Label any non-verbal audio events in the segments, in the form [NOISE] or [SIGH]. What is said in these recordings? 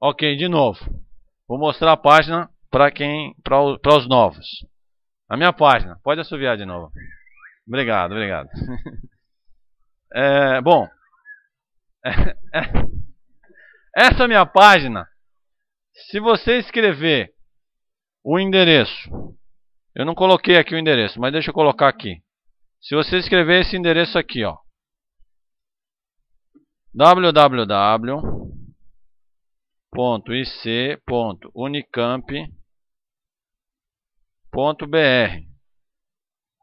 Ok, de novo. Vou mostrar a página para quem, para os novos. A minha página. Pode assoviar de novo. Obrigado, obrigado. [LAUGHS] É, bom, [LAUGHS] essa minha página. Se você escrever o endereço, eu não coloquei aqui o endereço, mas deixa eu colocar aqui. Se você escrever esse endereço aqui, ó, www.ic.unicamp.br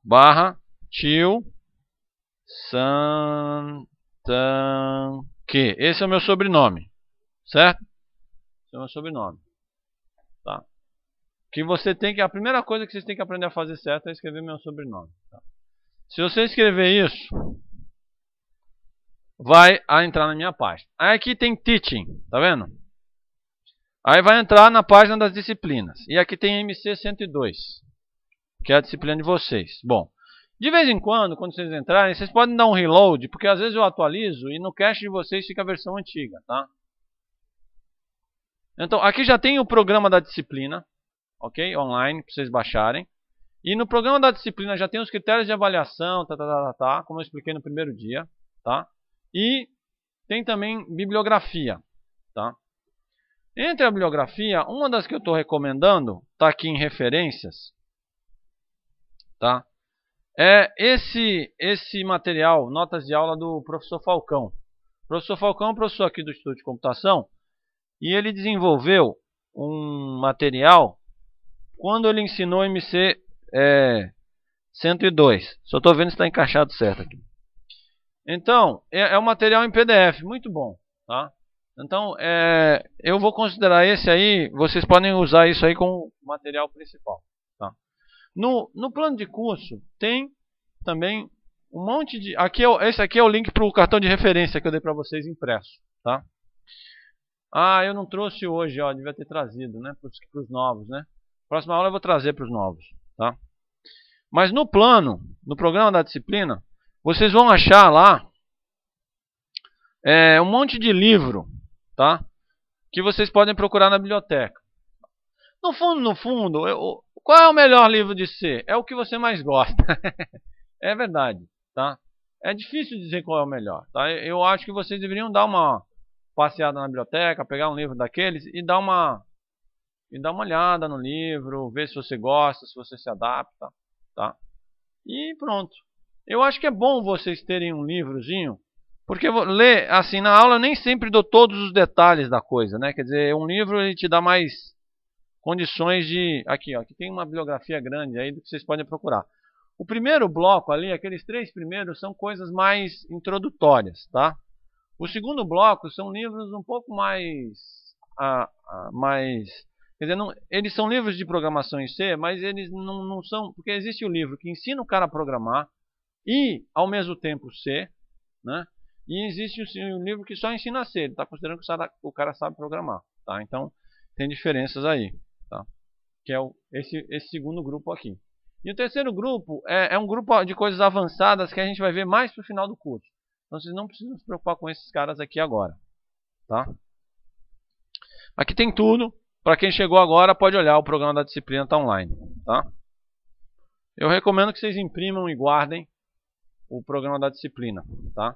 barra tio Santanque. Esse é o meu sobrenome, certo? Esse é o meu sobrenome, tá? Que você tem que a primeira coisa que vocês têm que aprender a fazer certo é escrever meu sobrenome. Tá? Se você escrever isso, vai entrar na minha página. Aí aqui tem teaching, tá vendo? Aí vai entrar na página das disciplinas. E aqui tem MC 102, que é a disciplina de vocês. Bom, de vez em quando, quando vocês entrarem, vocês podem dar um reload, porque às vezes eu atualizo e no cache de vocês fica a versão antiga, tá? Então, aqui já tem o programa da disciplina, ok? Online, para vocês baixarem. E no programa da disciplina já tem os critérios de avaliação, tá, tá, tá, tá, tá como eu expliquei no primeiro dia, tá? E tem também bibliografia, tá? Entre a bibliografia, uma das que eu estou recomendando, está aqui em referências, tá? é esse, esse material, notas de aula do professor Falcão. O professor Falcão é um professor aqui do Estudo de Computação e ele desenvolveu um material quando ele ensinou MC é, 102. Só estou vendo se está encaixado certo aqui. Então, é, é, um material em PDF, muito bom. Tá? Então, é, eu vou considerar esse aí, vocês podem usar isso aí como material principal. No, no plano de curso tem também um monte de... Aqui é, esse aqui é o link para o cartão de referência que eu dei para vocês impresso. Tá? Ah, eu não trouxe hoje, ó, devia ter trazido né, para os novos. Né? Próxima aula eu vou trazer para os novos. Tá? Mas no plano, no programa da disciplina, vocês vão achar lá é, um monte de livro tá? que vocês podem procurar na biblioteca. No fundo, no fundo, eu, qual é o melhor livro de C? É o que você mais gosta. [LAUGHS] é verdade, tá? É difícil dizer qual é o melhor, tá? Eu acho que vocês deveriam dar uma passeada na biblioteca, pegar um livro daqueles e dar uma e dar uma olhada no livro, ver se você gosta, se você se adapta, tá? E pronto. Eu acho que é bom vocês terem um livrozinho, porque ler assim na aula eu nem sempre dou todos os detalhes da coisa, né? Quer dizer, um livro ele te dá mais condições de... Aqui, ó, aqui tem uma bibliografia grande aí que vocês podem procurar. O primeiro bloco ali, aqueles três primeiros, são coisas mais introdutórias, tá? O segundo bloco são livros um pouco mais... Ah, mais quer dizer, não, eles são livros de programação em C, mas eles não, não são... Porque existe o livro que ensina o cara a programar e, ao mesmo tempo, C, né? E existe o livro que só ensina C, ele está considerando que o cara sabe programar, tá? Então, tem diferenças aí tá? que é o, esse, esse segundo grupo aqui. E o terceiro grupo é, é um grupo de coisas avançadas que a gente vai ver mais para o final do curso. Então vocês não precisam se preocupar com esses caras aqui agora. Tá? Aqui tem tudo. Para quem chegou agora, pode olhar, o programa da disciplina está online. Tá? Eu recomendo que vocês imprimam e guardem o programa da disciplina. Tá?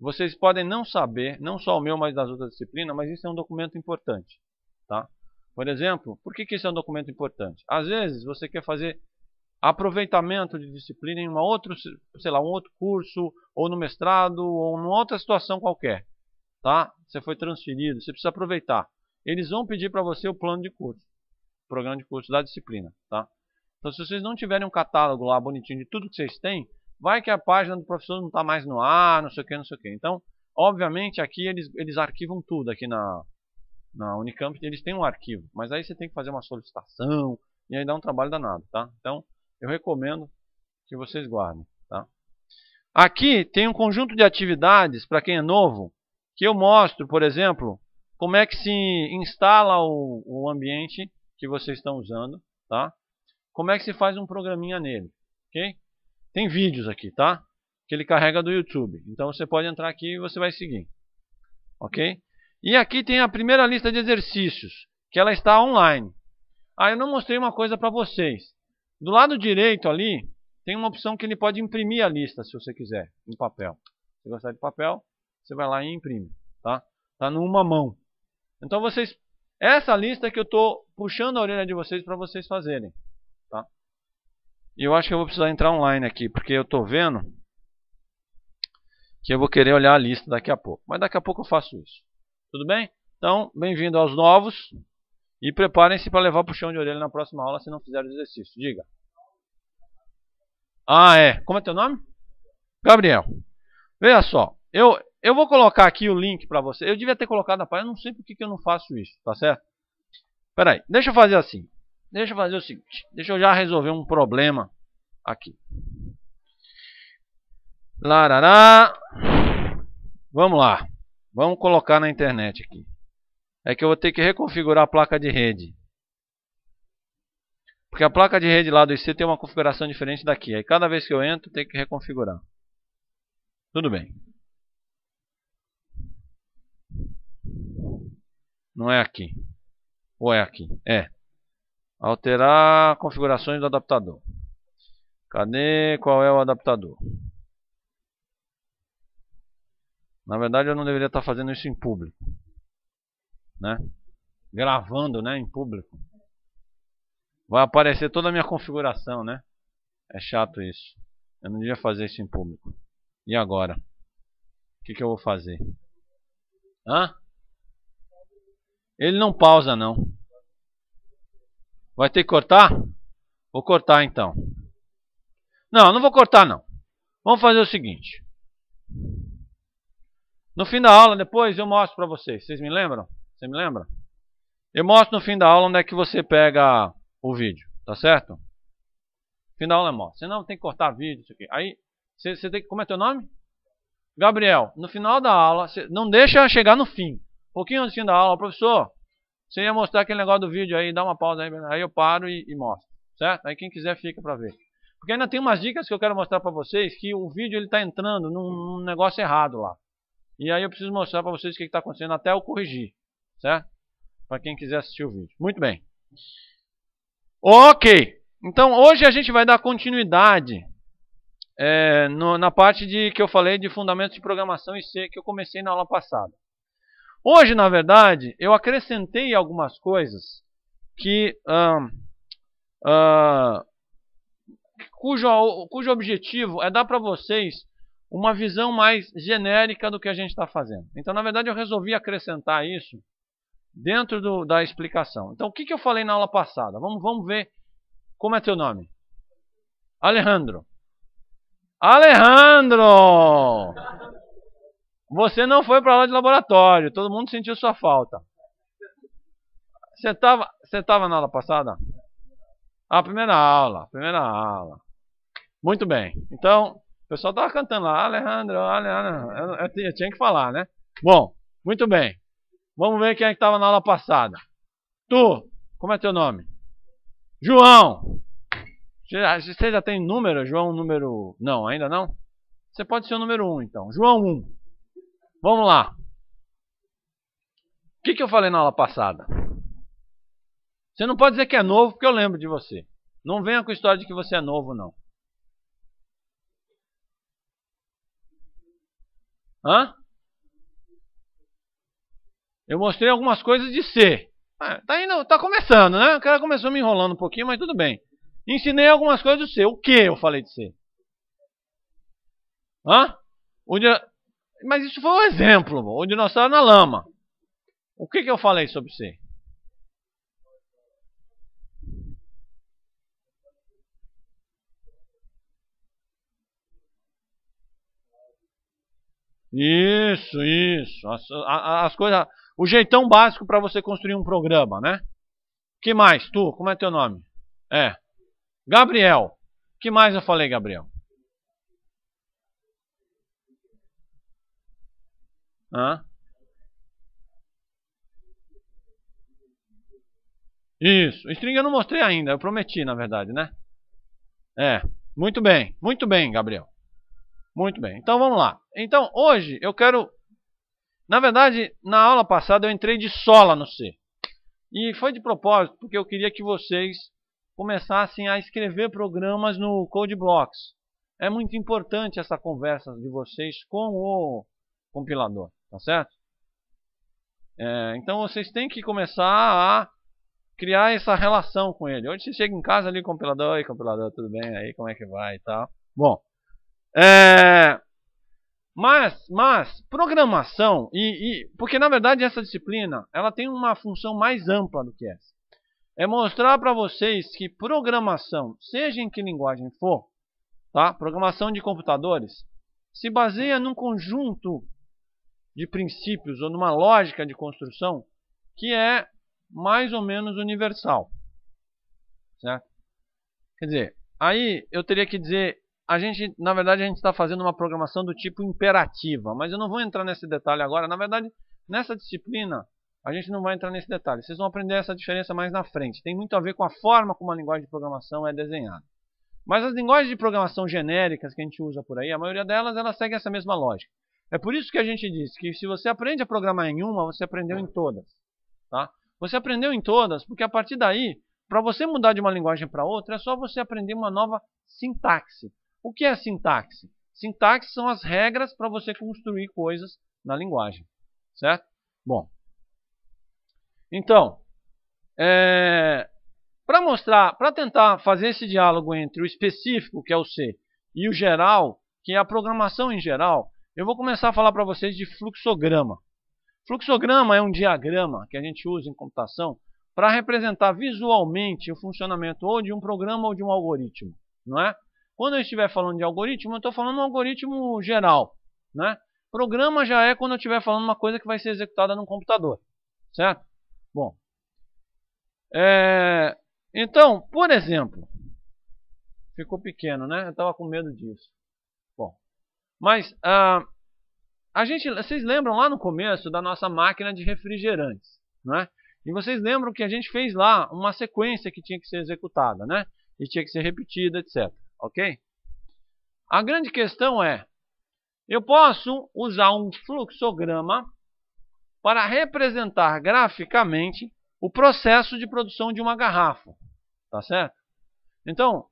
Vocês podem não saber, não só o meu, mas das outras disciplinas, mas isso é um documento importante. Tá? Por exemplo, por que, que esse é um documento importante? Às vezes você quer fazer aproveitamento de disciplina em uma outro, sei lá, um outro curso, ou no mestrado, ou numa outra situação qualquer. Tá? Você foi transferido, você precisa aproveitar. Eles vão pedir para você o plano de curso, o programa de curso da disciplina. Tá? Então, se vocês não tiverem um catálogo lá bonitinho de tudo que vocês têm, vai que a página do professor não está mais no ar, não sei o que, não sei o que. Então, obviamente, aqui eles, eles arquivam tudo aqui na, na Unicamp eles têm um arquivo, mas aí você tem que fazer uma solicitação e aí dá um trabalho danado, tá? Então, eu recomendo que vocês guardem, tá? Aqui tem um conjunto de atividades para quem é novo, que eu mostro, por exemplo, como é que se instala o, o ambiente que vocês estão usando, tá? Como é que se faz um programinha nele, ok? Tem vídeos aqui, tá? Que ele carrega do YouTube. Então você pode entrar aqui e você vai seguir, ok? E aqui tem a primeira lista de exercícios, que ela está online. Ah, eu não mostrei uma coisa para vocês. Do lado direito ali, tem uma opção que ele pode imprimir a lista, se você quiser, em papel. Se gostar de papel, você vai lá e imprime, tá? Tá numa mão. Então vocês, essa lista que eu estou puxando a orelha de vocês para vocês fazerem? Eu acho que eu vou precisar entrar online aqui, porque eu estou vendo que eu vou querer olhar a lista daqui a pouco. Mas daqui a pouco eu faço isso. Tudo bem? Então, bem-vindo aos novos. E preparem-se para levar puxão de orelha na próxima aula se não fizer o exercício. Diga. Ah, é. Como é teu nome? Gabriel. Veja só. Eu, eu vou colocar aqui o link para você. Eu devia ter colocado na página. Não sei por que, que eu não faço isso. Tá certo? Espera aí. Deixa eu fazer assim. Deixa eu fazer o seguinte. Deixa eu já resolver um problema aqui. Larará. Vamos lá. Vamos colocar na internet aqui. É que eu vou ter que reconfigurar a placa de rede. Porque a placa de rede lá do IC tem uma configuração diferente daqui. Aí cada vez que eu entro, tem que reconfigurar. Tudo bem. Não é aqui. Ou é aqui? É. Alterar configurações do adaptador. Cadê? Qual é o adaptador? Na verdade eu não deveria estar fazendo isso em público. Né? Gravando né, em público. Vai aparecer toda a minha configuração, né? É chato isso. Eu não devia fazer isso em público. E agora? O que, que eu vou fazer? Hã? Ele não pausa não. Vai ter que cortar? Vou cortar então. Não, não vou cortar não. Vamos fazer o seguinte. No fim da aula, depois eu mostro para vocês. Vocês me lembram? Você me lembra? Eu mostro no fim da aula onde é que você pega o vídeo, tá certo? Fim da aula eu mostro. Senão tem que cortar vídeo, isso aqui. Aí, você, você tem que... Como é teu nome? Gabriel, no final da aula, não deixa chegar no fim. Um pouquinho antes do fim da aula, professor, você ia mostrar aquele negócio do vídeo aí, dá uma pausa aí, aí eu paro e, e mostro, certo? Aí quem quiser fica para ver. Porque ainda tem umas dicas que eu quero mostrar para vocês que o vídeo ele está entrando num, num negócio errado lá. E aí eu preciso mostrar para vocês o que está acontecendo até eu corrigir, certo? Para quem quiser assistir o vídeo. Muito bem. Ok. Então hoje a gente vai dar continuidade é, no, na parte de que eu falei de fundamentos de programação e C que eu comecei na aula passada. Hoje, na verdade, eu acrescentei algumas coisas que cujo, cujo objetivo é dar para vocês uma visão mais genérica do que a gente está fazendo. Então, na verdade, eu resolvi acrescentar isso dentro do, da explicação. Então, o que, que eu falei na aula passada? Vamos, vamos ver como é teu nome. Alejandro. Alejandro! Você não foi para aula de laboratório. Todo mundo sentiu sua falta. Você estava você tava na aula passada? A primeira aula. Primeira aula. Muito bem. Então, o pessoal tava cantando lá, Alejandro, Alejandro. Eu, eu, eu, tinha que falar, né? Bom, muito bem. Vamos ver quem é que estava na aula passada. Tu, como é teu nome? João. Você já tem número? João número... Não, ainda não? Você pode ser o número 1, um, então. João 1. Um. Vamos lá. O que, que eu falei na aula passada? Você não pode dizer que é novo, porque eu lembro de você. Não venha com a história de que você é novo, não. Hã? Eu mostrei algumas coisas de C. Ah, tá, indo, tá começando, né? O cara começou me enrolando um pouquinho, mas tudo bem. Ensinei algumas coisas de C. O que eu falei de C? Hã? O dia... Mas isso foi um exemplo. O dinossauro na lama. O que, que eu falei sobre C? Isso, isso. As, as coisas, o jeitão básico para você construir um programa, né? Que mais? Tu, como é teu nome? É. Gabriel. Que mais eu falei, Gabriel? Hã? Isso. String eu não mostrei ainda. Eu prometi, na verdade, né? É. Muito bem. Muito bem, Gabriel. Muito bem. Então vamos lá. Então hoje eu quero Na verdade, na aula passada eu entrei de sola no C. E foi de propósito, porque eu queria que vocês começassem a escrever programas no Code Blocks. É muito importante essa conversa de vocês com o compilador, tá certo? É, então vocês têm que começar a criar essa relação com ele. Hoje você chega em casa ali, compilador, oi compilador, tudo bem? Aí como é que vai e tal. Bom, é, mas, mas programação e, e, porque na verdade essa disciplina ela tem uma função mais ampla do que essa. É mostrar para vocês que programação, seja em que linguagem for, tá? Programação de computadores se baseia num conjunto de princípios ou numa lógica de construção que é mais ou menos universal. Certo? Quer dizer, aí eu teria que dizer, a gente, na verdade, a gente está fazendo uma programação do tipo imperativa, mas eu não vou entrar nesse detalhe agora. Na verdade, nessa disciplina, a gente não vai entrar nesse detalhe. Vocês vão aprender essa diferença mais na frente. Tem muito a ver com a forma como a linguagem de programação é desenhada. Mas as linguagens de programação genéricas que a gente usa por aí, a maioria delas, ela segue essa mesma lógica. É por isso que a gente diz que se você aprende a programar em uma, você aprendeu em todas. Tá? Você aprendeu em todas, porque a partir daí, para você mudar de uma linguagem para outra, é só você aprender uma nova sintaxe. O que é sintaxe? Sintaxe são as regras para você construir coisas na linguagem. Certo? Bom. Então, é, para mostrar, para tentar fazer esse diálogo entre o específico, que é o C, e o geral, que é a programação em geral, eu vou começar a falar para vocês de fluxograma. Fluxograma é um diagrama que a gente usa em computação para representar visualmente o funcionamento ou de um programa ou de um algoritmo, não é? Quando eu estiver falando de algoritmo, eu estou falando um algoritmo geral, né? Programa já é quando eu estiver falando uma coisa que vai ser executada no computador, certo? Bom, é... então, por exemplo, ficou pequeno, né? Eu estava com medo disso. Mas ah, a gente, vocês lembram lá no começo da nossa máquina de refrigerantes, não é? E vocês lembram que a gente fez lá uma sequência que tinha que ser executada, né? E tinha que ser repetida, etc. Ok? A grande questão é, eu posso usar um fluxograma para representar graficamente o processo de produção de uma garrafa, tá certo? Então,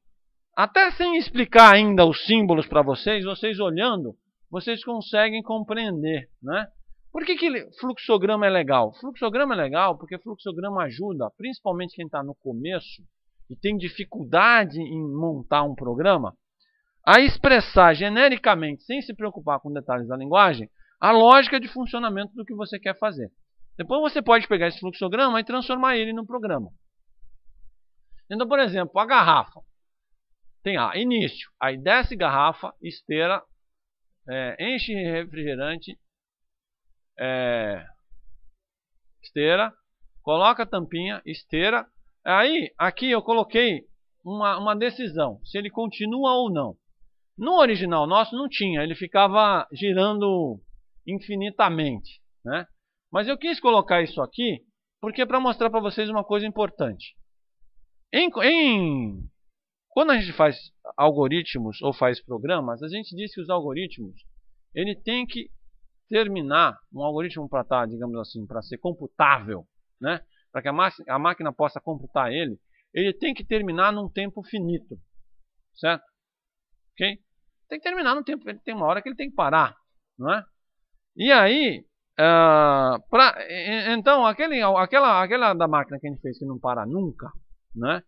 até sem explicar ainda os símbolos para vocês, vocês olhando, vocês conseguem compreender, né? Por que, que fluxograma é legal? Fluxograma é legal porque fluxograma ajuda, principalmente quem está no começo e tem dificuldade em montar um programa, a expressar genericamente, sem se preocupar com detalhes da linguagem, a lógica de funcionamento do que você quer fazer. Depois você pode pegar esse fluxograma e transformar ele no programa. Então, por exemplo, a garrafa. Tem a início, aí desce garrafa, esteira, é, enche refrigerante, é, esteira, coloca tampinha, esteira. Aí, aqui eu coloquei uma, uma decisão, se ele continua ou não. No original nosso não tinha, ele ficava girando infinitamente. Né? Mas eu quis colocar isso aqui porque é para mostrar para vocês uma coisa importante. Em, em quando a gente faz algoritmos ou faz programas, a gente diz que os algoritmos ele tem que terminar um algoritmo para estar, tá, digamos assim, para ser computável, né? Para que a, a máquina possa computar ele, ele tem que terminar num tempo finito, certo? Ok? Tem que terminar num tempo, tem uma hora que ele tem que parar, não é? E aí, uh, pra, então aquele, aquela, aquela da máquina que a gente fez que não para nunca, né?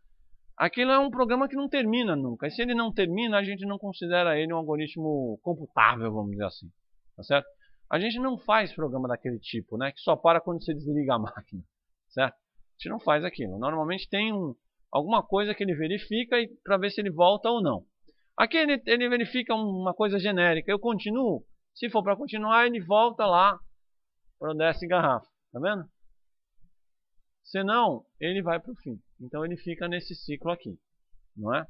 Aquilo é um programa que não termina nunca. E se ele não termina, a gente não considera ele um algoritmo computável, vamos dizer assim. Tá certo? A gente não faz programa daquele tipo, né? Que só para quando você desliga a [LAUGHS] máquina. Certo? A gente não faz aquilo. Normalmente tem um, alguma coisa que ele verifica para ver se ele volta ou não. Aqui ele, ele verifica uma coisa genérica. Eu continuo. Se for para continuar, ele volta lá para o desce garrafa. Tá vendo? Senão, ele vai para o fim. Então ele fica nesse ciclo aqui, não é?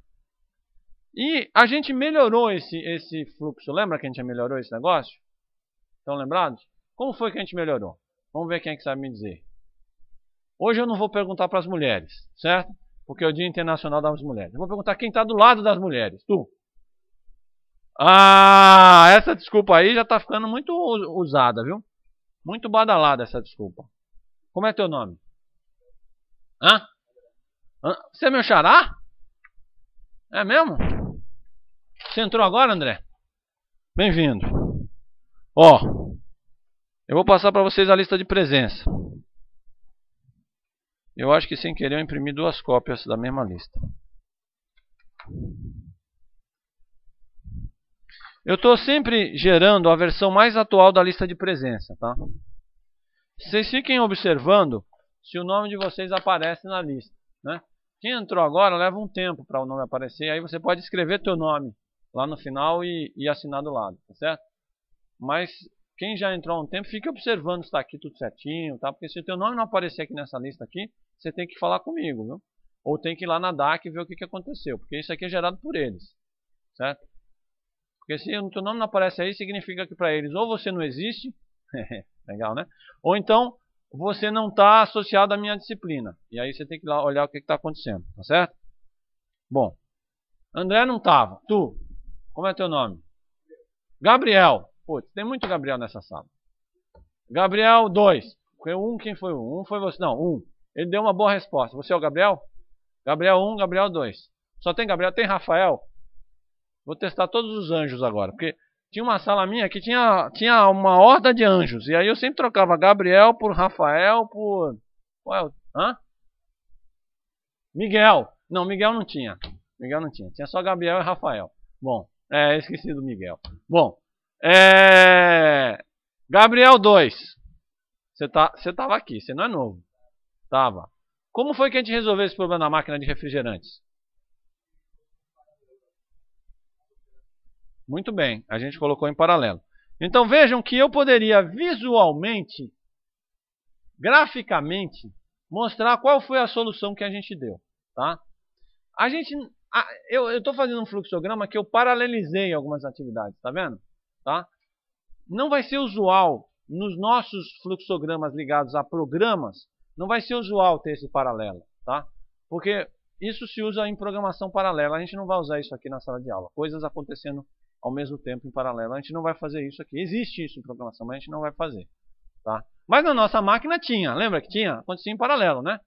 E a gente melhorou esse, esse fluxo. Lembra que a gente melhorou esse negócio? Estão lembrados? Como foi que a gente melhorou? Vamos ver quem é que sabe me dizer. Hoje eu não vou perguntar para as mulheres, certo? Porque é o Dia Internacional das Mulheres. Eu vou perguntar quem está do lado das mulheres. Tu. Ah, essa desculpa aí já está ficando muito usada, viu? Muito badalada essa desculpa. Como é teu nome? Hã? Você é meu xará? É mesmo? Você entrou agora, André? Bem-vindo. Ó, eu vou passar para vocês a lista de presença. Eu acho que sem querer eu imprimi duas cópias da mesma lista. Eu estou sempre gerando a versão mais atual da lista de presença, tá? Vocês fiquem observando se o nome de vocês aparece na lista, né? Quem entrou agora leva um tempo para o nome aparecer, aí você pode escrever teu nome lá no final e, e assinar do lado, tá certo? Mas quem já entrou há um tempo, fique observando se está aqui tudo certinho, tá? Porque se o teu nome não aparecer aqui nessa lista aqui, você tem que falar comigo, viu? Ou tem que ir lá na DAC e ver o que, que aconteceu, porque isso aqui é gerado por eles, certo? Porque se o teu nome não aparece aí, significa que para eles ou você não existe, [LAUGHS] legal, né? Ou então você não está associado à minha disciplina. E aí você tem que ir lá olhar o que está acontecendo, tá certo? Bom, André não estava. Tu, como é teu nome? Gabriel. Putz, tem muito Gabriel nessa sala. Gabriel 2. Um, quem foi um? Um foi você. Não, um. Ele deu uma boa resposta. Você é o Gabriel? Gabriel 1, um, Gabriel 2. Só tem Gabriel. Tem Rafael? Vou testar todos os anjos agora. Porque tinha uma sala minha que tinha, tinha uma horda de anjos. E aí eu sempre trocava Gabriel por Rafael por. Qual é. Hã? Miguel. Não, Miguel não tinha. Miguel não tinha. Tinha só Gabriel e Rafael. Bom, é, esqueci do Miguel. Bom, é... Gabriel 2. Você tá, tava aqui, você não é novo. Tava. Como foi que a gente resolveu esse problema da máquina de refrigerantes? Muito bem, a gente colocou em paralelo. Então vejam que eu poderia visualmente, graficamente, mostrar qual foi a solução que a gente deu. Tá? A gente, eu estou fazendo um fluxograma que eu paralelizei algumas atividades, tá vendo? Tá? Não vai ser usual nos nossos fluxogramas ligados a programas, não vai ser usual ter esse paralelo, tá? Porque isso se usa em programação paralela. A gente não vai usar isso aqui na sala de aula. Coisas acontecendo ao mesmo tempo em paralelo. A gente não vai fazer isso aqui. Existe isso em programação, mas a gente não vai fazer, tá? Mas na nossa máquina tinha, lembra que tinha? Acontecia em paralelo, né?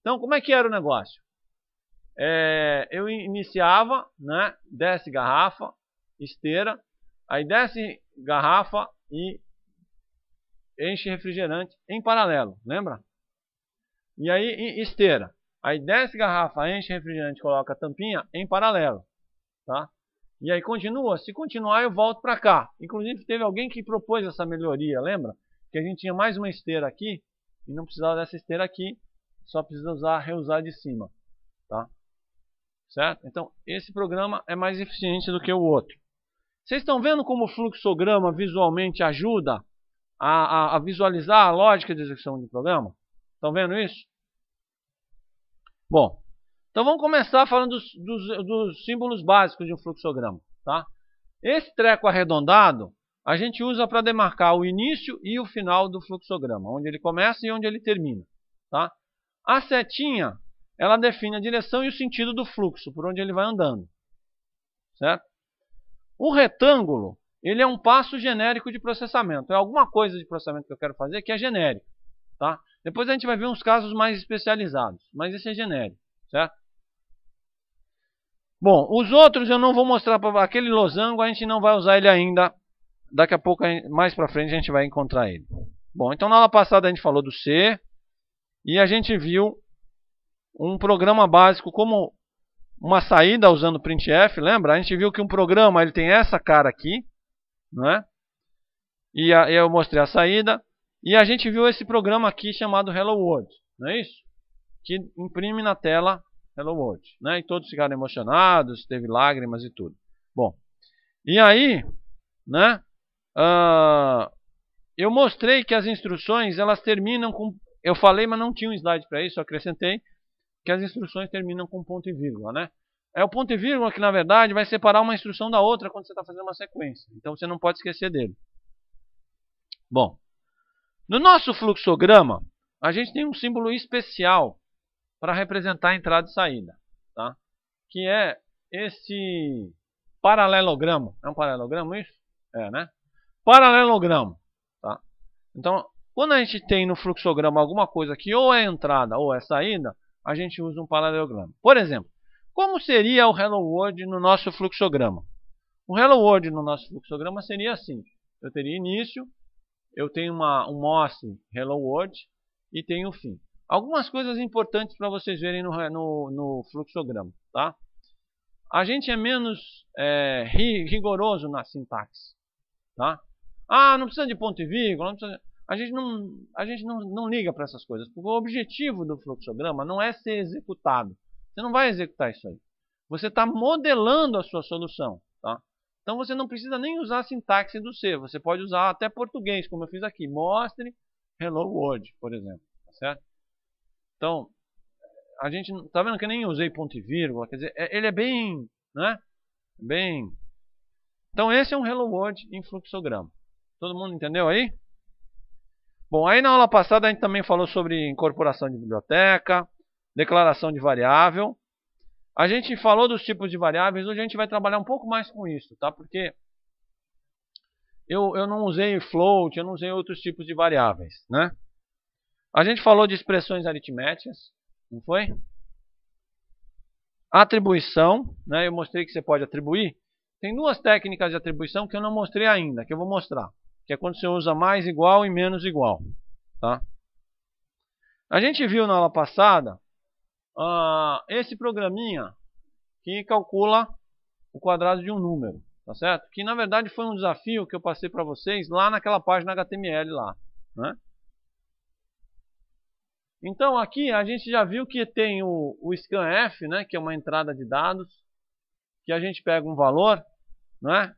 Então, como é que era o negócio? É, eu iniciava, né? Desce garrafa, esteira, Aí desce garrafa e enche refrigerante em paralelo, lembra? E aí esteira. Aí desce garrafa, enche refrigerante, coloca tampinha em paralelo, tá? E aí continua. Se continuar, eu volto para cá. Inclusive teve alguém que propôs essa melhoria, lembra? Que a gente tinha mais uma esteira aqui e não precisava dessa esteira aqui, só precisa usar reusar de cima, tá? Certo? Então, esse programa é mais eficiente do que o outro. Vocês estão vendo como o fluxograma visualmente ajuda a, a, a visualizar a lógica de execução de programa? Estão vendo isso? Bom, então vamos começar falando dos, dos, dos, símbolos básicos de um fluxograma. Tá? Esse treco arredondado a gente usa para demarcar o início e o final do fluxograma, onde ele começa e onde ele termina. Tá? A setinha ela define a direção e o sentido do fluxo, por onde ele vai andando. Certo? O retângulo, ele é um passo genérico de processamento. É alguma coisa de processamento que eu quero fazer que é genérico. Tá? Depois a gente vai ver uns casos mais especializados, mas esse é genérico, certo? Bom, os outros eu não vou mostrar para aquele losango, a gente não vai usar ele ainda. Daqui a pouco, mais para frente, a gente vai encontrar ele. Bom, então na aula passada a gente falou do C e a gente viu um programa básico como uma saída usando printf, lembra? A gente viu que um programa ele tem essa cara aqui, não é? E a, eu mostrei a saída. E a gente viu esse programa aqui chamado Hello World, não é isso? Que imprime na tela Hello World. Né? E todos ficaram emocionados, teve lágrimas e tudo. Bom, e aí, né? Uh, eu mostrei que as instruções elas terminam com. Eu falei, mas não tinha um slide para isso, acrescentei que as instruções terminam com ponto e vírgula, né? É o ponto e vírgula que, na verdade, vai separar uma instrução da outra quando você está fazendo uma sequência. Então, você não pode esquecer dele. Bom, no nosso fluxograma, a gente tem um símbolo especial para representar a entrada e saída, tá? Que é esse paralelogramo. É um paralelogramo isso? É, né? Paralelogramo, tá? Então, Quando a gente tem no fluxograma alguma coisa que ou é entrada ou é saída, a gente usa um paralelogramo. Por exemplo, como seria o Hello World no nosso fluxograma? O Hello World no nosso fluxograma seria assim. Eu teria início, eu tenho uma, um MOS Hello World e tenho o fim. Algumas coisas importantes para vocês verem no, no, no, fluxograma. Tá? A gente é menos é, rigoroso na sintaxe. Tá? Ah, não precisa de ponto e vírgula. Precisa... A gente, não, a gente não, não liga para essas coisas. Porque o objetivo do fluxograma não é ser executado. Você não vai executar isso aí. Você está modelando a sua solução. Tá? Então você não precisa nem usar a sintaxe do C. Você pode usar até português, como eu fiz aqui. Mostre Hello World, por exemplo. Tá certo? Então, a gente tá vendo que eu nem usei ponto e vírgula, quer dizer, é, ele é bem, né? Bem. Então esse é um Hello World em fluxograma. Todo mundo entendeu aí? Bom, aí na aula passada a gente também falou sobre incorporação de biblioteca, declaração de variável. A gente falou dos tipos de variáveis, hoje a gente vai trabalhar um pouco mais com isso, tá? Porque eu, eu não usei float, eu não usei outros tipos de variáveis, né? A gente falou de expressões aritméticas, não foi? Atribuição, né? Eu mostrei que você pode atribuir. Tem duas técnicas de atribuição que eu não mostrei ainda, que eu vou mostrar. Que é quando você usa mais igual e menos igual, tá? A gente viu na aula passada uh, esse programinha que calcula o quadrado de um número, tá certo? Que na verdade foi um desafio que eu passei para vocês lá naquela página HTML lá, né? Então aqui a gente já viu que tem o, o scanf, né, que é uma entrada de dados, que a gente pega um valor, né?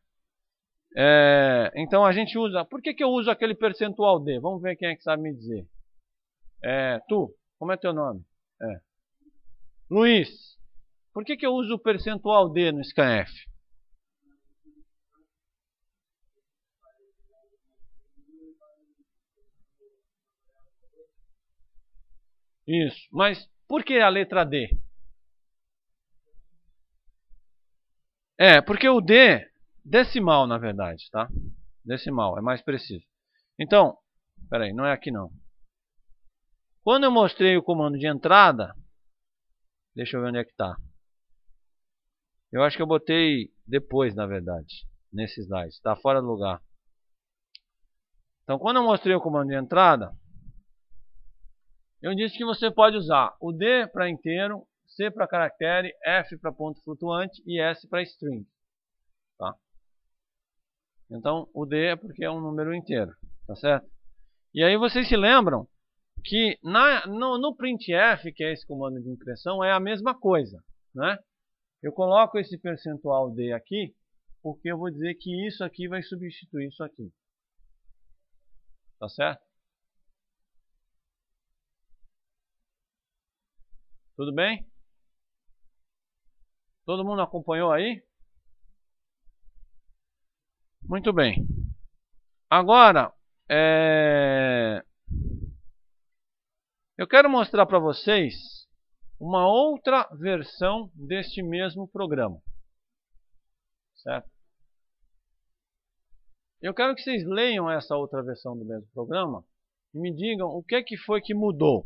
É, então a gente usa. Por que, que eu uso aquele percentual D? Vamos ver quem é que sabe me dizer. É, tu, como é teu nome? É. Luiz, por que, que eu uso o percentual D no scanf? Isso, mas por que a letra D? É, porque o D, decimal na verdade, tá? Decimal, é mais preciso. Então, peraí, não é aqui não. Quando eu mostrei o comando de entrada, Deixa eu ver onde é que está. Eu acho que eu botei depois, na verdade, nesse slide. Está fora do lugar. Então, quando eu mostrei o comando de entrada, eu disse que você pode usar o D para inteiro, C para caractere, F para ponto flutuante e S para string. Tá? Então, o D é porque é um número inteiro, tá certo? E aí vocês se lembram que na, no, no printf, que é esse comando de impressão, é a mesma coisa. Né? Eu coloco esse percentual D aqui, porque eu vou dizer que isso aqui vai substituir isso aqui. Tá certo? Tudo bem? Todo mundo acompanhou aí? Muito bem. Agora, é... Eu quero mostrar para vocês uma outra versão deste mesmo programa. Certo? Eu quero que vocês leiam essa outra versão do mesmo programa e me digam o que, é que foi que mudou.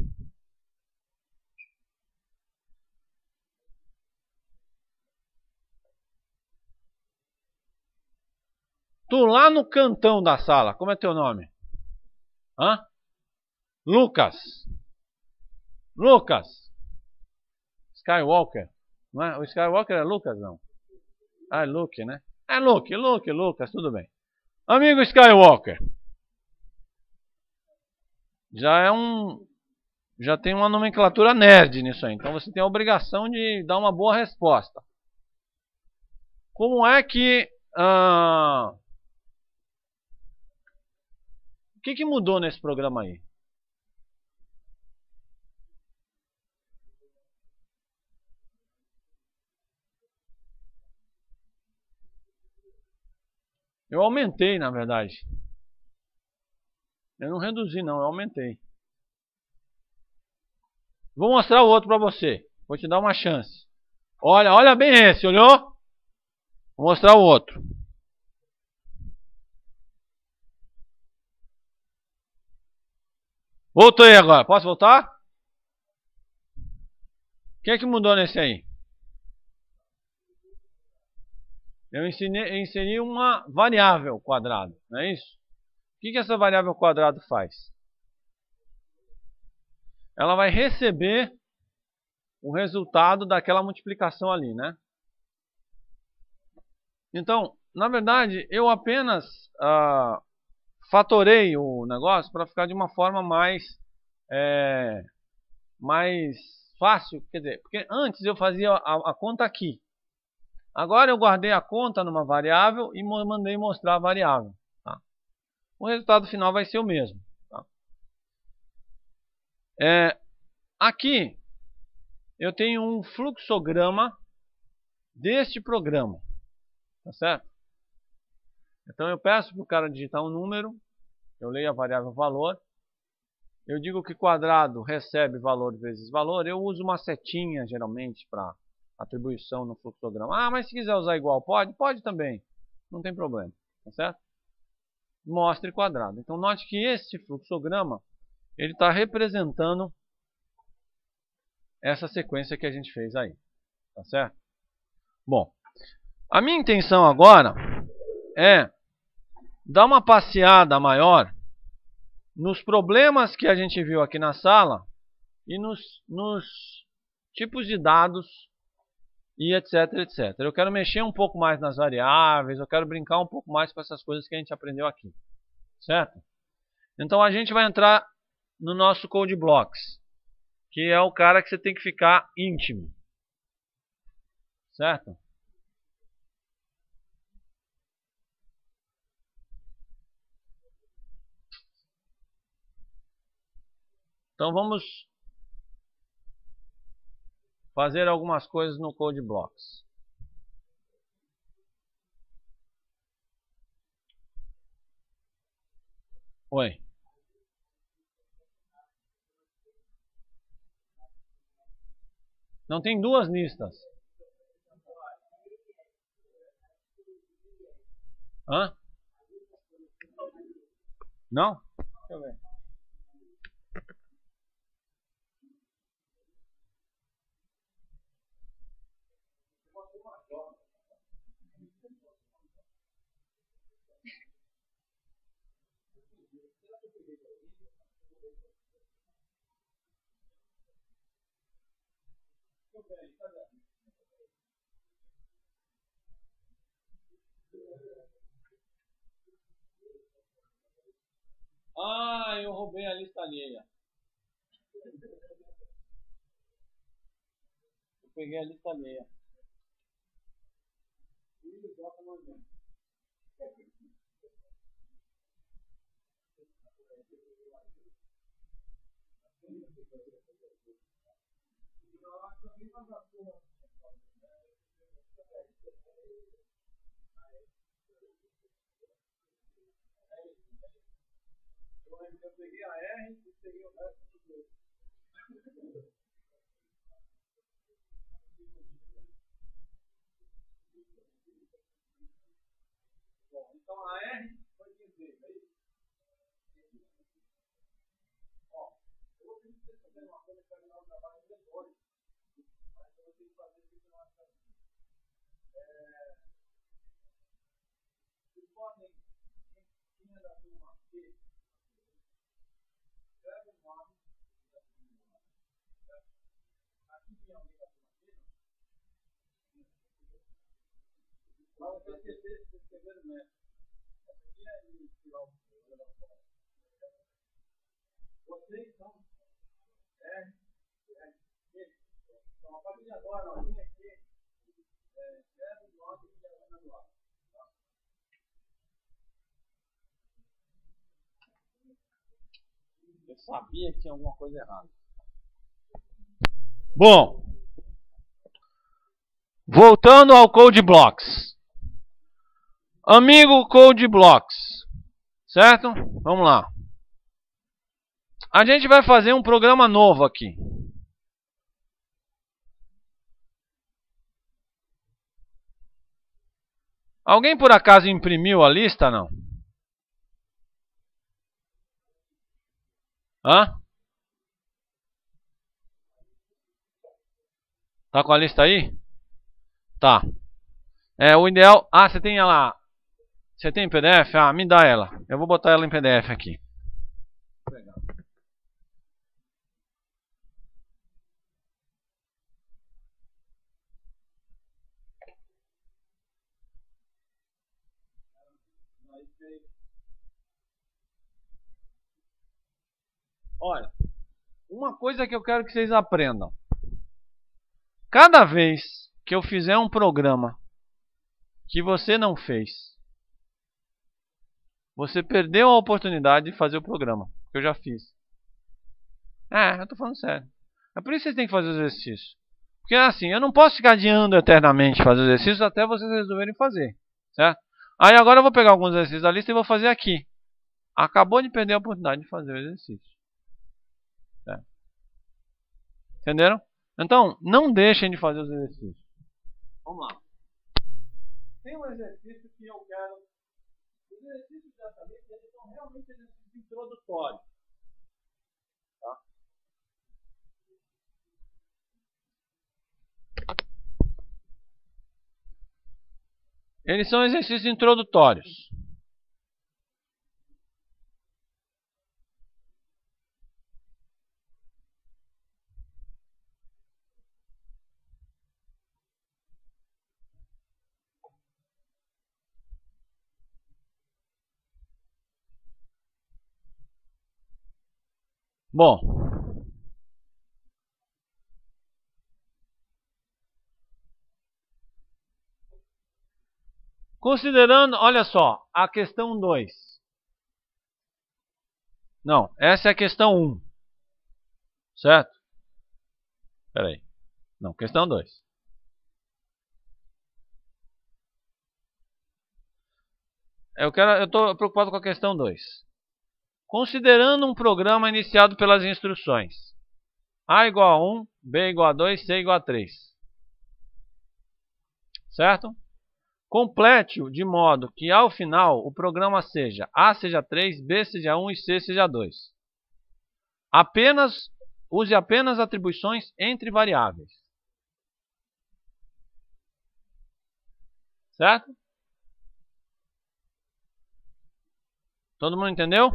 Tu lá no cantão da sala, como é teu nome? Hã? Lucas. Lucas. Skywalker. Não é? O Skywalker é Lucas, não? Ah, é Luke, né? É Luke, Luke, Lucas, tudo bem. Amigo Skywalker. Já é um. Já tem uma nomenclatura nerd nisso aí. Então você tem a obrigação de dar uma boa resposta. Como é que. Ah, o que, que mudou nesse programa aí? Eu aumentei, na verdade. Eu não reduzi, não. Eu aumentei. Vou mostrar o outro para você. Vou te dar uma chance. Olha, olha bem esse, olhou? Vou mostrar o outro. Voltei agora. Posso voltar? O que é que mudou nesse aí? Eu ensinei, inseri uma variável quadrado, não é isso? O que, que essa variável quadrado faz? Ela vai receber o resultado daquela multiplicação ali, né? Então, na verdade, eu apenas uh, fatorei o negócio para ficar de uma forma mais, é, mais fácil. Quer dizer, porque antes eu fazia a, a conta aqui. Agora eu guardei a conta numa variável e mandei mostrar a variável. Tá? O resultado final vai ser o mesmo. Tá? É, aqui eu tenho um fluxograma deste programa. Tá certo? Então eu peço para o cara digitar um número, eu leio a variável valor, eu digo que quadrado recebe valor vezes valor, eu uso uma setinha geralmente para atribuição no fluxograma. Ah, mas se quiser usar igual, pode? Pode também, não tem problema, tá certo? Mostre quadrado. Então note que este fluxograma, ele está representando essa sequência que a gente fez aí, tá certo? Bom, a minha intenção agora é dar uma passeada maior nos problemas que a gente viu aqui na sala e nos, nos tipos de dados e etc, etc. Eu quero mexer um pouco mais nas variáveis, eu quero brincar um pouco mais com essas coisas que a gente aprendeu aqui, certo? Então a gente vai entrar no nosso Code Blocks, que é o cara que você tem que ficar íntimo, certo? Então vamos fazer algumas coisas no Code Blocks. Oi. Não tem duas listas. Hã? Não? Deixa eu ver. Ah, eu roubei a lista alheia. Eu peguei a lista alheia. Eu peguei a R e peguei o resto do Bom, então a R foi fez, é? Ó, eu vou para vocês fazerem uma coisa que um trabalho depois. Mas eu vou ter que fazer isso na nossa vida. É, vocês podem, quem é da turma Q, escreve o nome da turma Aqui tem alguém da turma Q, não? Para você vocês escreveram mesmo. Essa aqui é de tirar o da fora. Vocês são R, Q. Então, a partir de agora, ó, linha aqui, é, Eu sabia que tinha alguma coisa errada. Bom, voltando ao Code Blocks. Amigo Code Blocks, certo? Vamos lá. A gente vai fazer um programa novo aqui. Alguém por acaso imprimiu a lista, não? Hã? Tá com a lista aí? Tá. É, o ideal... Ah, você tem ela... Você tem PDF? Ah, me dá ela. Eu vou botar ela em PDF aqui. Olha, uma coisa que eu quero que vocês aprendam. Cada vez que eu fizer um programa que você não fez, você perdeu a oportunidade de fazer o programa, que eu já fiz. É, eu tô falando sério. É por isso que vocês têm que fazer o exercício. Porque assim, eu não posso ficar adiando eternamente fazer os exercícios até vocês resolverem fazer. Certo? Aí agora eu vou pegar alguns exercícios da lista e vou fazer aqui. Acabou de perder a oportunidade de fazer o exercício. Certo? Entenderam? Então, não deixem de fazer os exercícios. Vamos lá. Tem um exercício que eu quero. Os exercícios dessa lista eles são realmente exercícios introdutórios. Tá? Eles são exercícios introdutórios. Bom, considerando, olha só, a questão 2. Não, essa é a questão 1. Um, certo? Espera aí. Não, questão 2. Eu quero, eu estou preocupado com a questão 2. Considerando um programa iniciado pelas instruções A igual a 1, B igual a 2, C igual a 3. Certo? Complete-o de modo que ao final o programa seja A seja 3, B seja 1 e C seja 2. Apenas, use apenas atribuições entre variáveis. Certo? Todo mundo entendeu?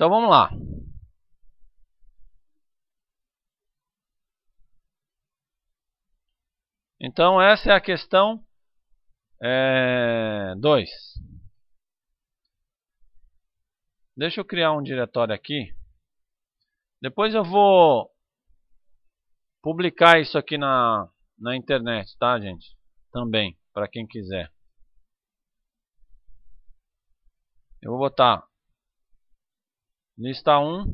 Então vamos lá. Então essa é a questão 2. É, Deixa eu criar um diretório aqui. Depois eu vou publicar isso aqui na, na internet, tá gente? Também, para quem quiser. Eu vou botar Lista 1.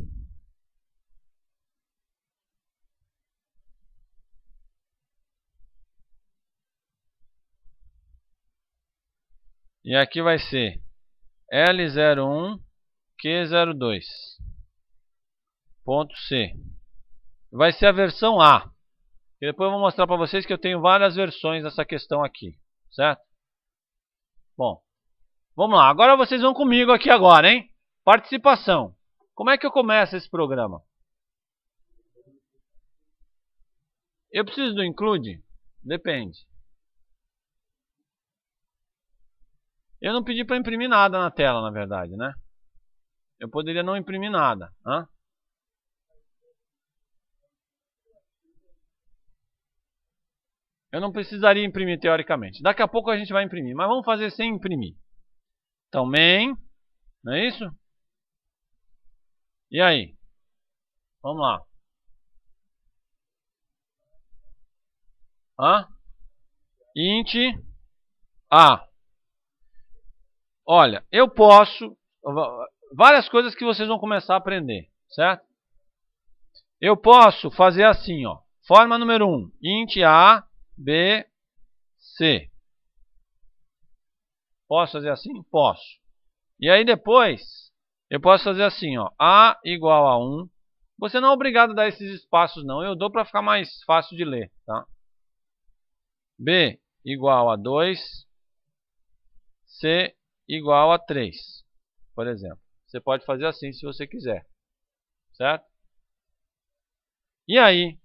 E aqui vai ser L01 Q02 ponto C. Vai ser a versão A. E depois eu vou mostrar para vocês que eu tenho várias versões dessa questão aqui, certo? Bom, vamos lá. Agora vocês vão comigo aqui agora, hein? Participação. Como é que eu começo esse programa? Eu preciso do include? Depende. Eu não pedi para imprimir nada na tela, na verdade, né? Eu poderia não imprimir nada. Hã? Eu não precisaria imprimir teoricamente. Daqui a pouco a gente vai imprimir, mas vamos fazer sem imprimir. Então, main, não é isso? E aí? Vamos lá. Hã? Int A. Olha, eu posso... Várias coisas que vocês vão começar a aprender, certo? Eu posso fazer assim, ó. Forma número 1. Um, int A, B, C. Posso fazer assim? Posso. E aí depois eu posso fazer assim, ó, A igual a 1. Você não é obrigado a dar esses espaços não, eu dou para ficar mais fácil de ler, tá? B igual a 2, C igual a 3, por exemplo. Você pode fazer assim se você quiser, certo? E aí?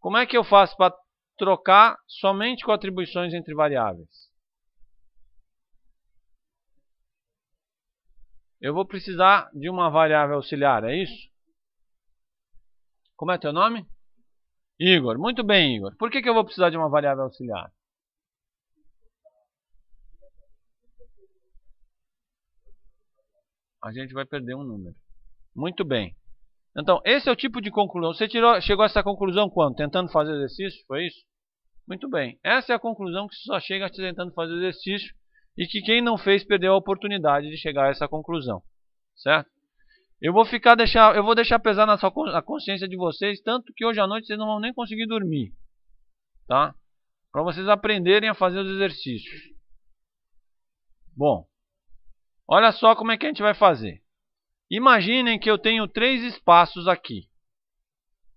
Como é que eu faço para trocar somente com atribuições entre variáveis? Eu vou precisar de uma variável auxiliar, é isso? Como é teu nome? Igor. Muito bem, Igor. Por que, que eu vou precisar de uma variável auxiliar? A gente vai perder um número. Muito bem. Então, esse é o tipo de conclusão. Você tirou, chegou a essa conclusão quando? Tentando fazer exercício? Foi isso? Muito bem. Essa é a conclusão que você só chega tentando fazer exercício e que quem não fez perdeu a oportunidade de chegar a essa conclusão. Certo? Eu vou ficar deixar, eu vou deixar pesar na sua a consciência de vocês, tanto que hoje à noite vocês não vão nem conseguir dormir. Tá? Para vocês aprenderem a fazer os exercícios. Bom, olha só como é que a gente vai fazer. Imaginem que eu tenho três espaços aqui.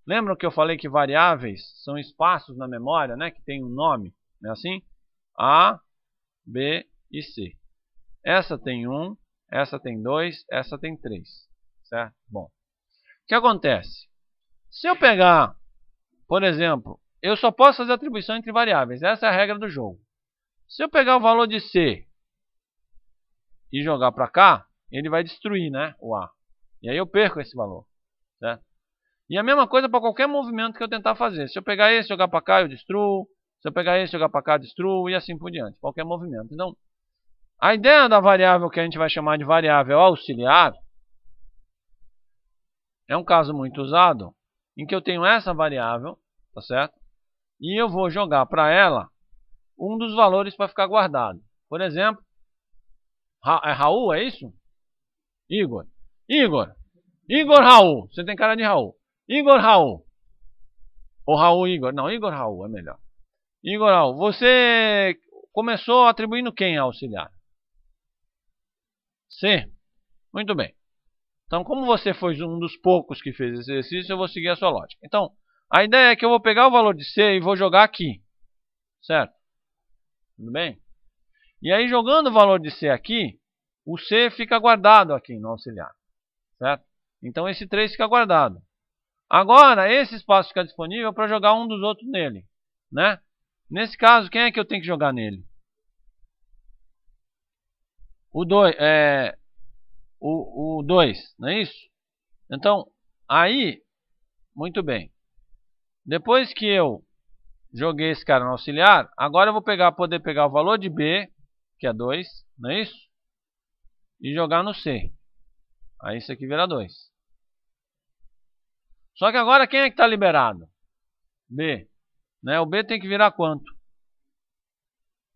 Lembram que eu falei que variáveis são espaços na memória, né? Que tem um nome, não é assim? A, B e C. Essa tem um, essa tem dois, essa tem três, certo? Bom, o que acontece? Se eu pegar, por exemplo, eu só posso fazer atribuição entre variáveis. Essa é a regra do jogo. Se eu pegar o valor de C e jogar para cá, ele vai destruir né, o A. E aí eu perco esse valor. Certo? E a mesma coisa para qualquer movimento que eu tentar fazer. Se eu pegar esse e jogar para cá, eu destruo. Se eu pegar esse e jogar para cá, eu destruo. E assim por diante. Qualquer movimento. Então, a ideia da variável que a gente vai chamar de variável auxiliar é um caso muito usado em que eu tenho essa variável, tá certo? E eu vou jogar para ela um dos valores para ficar guardado. Por exemplo, Ra é Raul, é isso? Igor. Igor. Igor Raul. Você tem cara de Raul. Igor Raul. Ou Raul Igor. Não, Igor Raul é melhor. Igor Raul. Você começou atribuindo quem auxiliar? C. Muito bem. Então, como você foi um dos poucos que fez esse exercício, eu vou seguir a sua lógica. Então, a ideia é que eu vou pegar o valor de C e vou jogar aqui. Certo? Tudo bem? E aí, jogando o valor de C aqui, o C fica guardado aqui no auxiliar. Certo? Então esse 3 fica guardado. Agora, esse espaço fica disponível para jogar um dos outros nele. Né? Nesse caso, quem é que eu tenho que jogar nele? O 2, é, o 2, não é isso? Então, aí, muito bem. Depois que eu joguei esse cara no auxiliar, agora eu vou pegar, poder pegar o valor de B, que é 2, não é isso? e jogar no C. Aí isso aqui vira 2. Só que agora quem é que está liberado? B. Né? O B tem que virar quanto?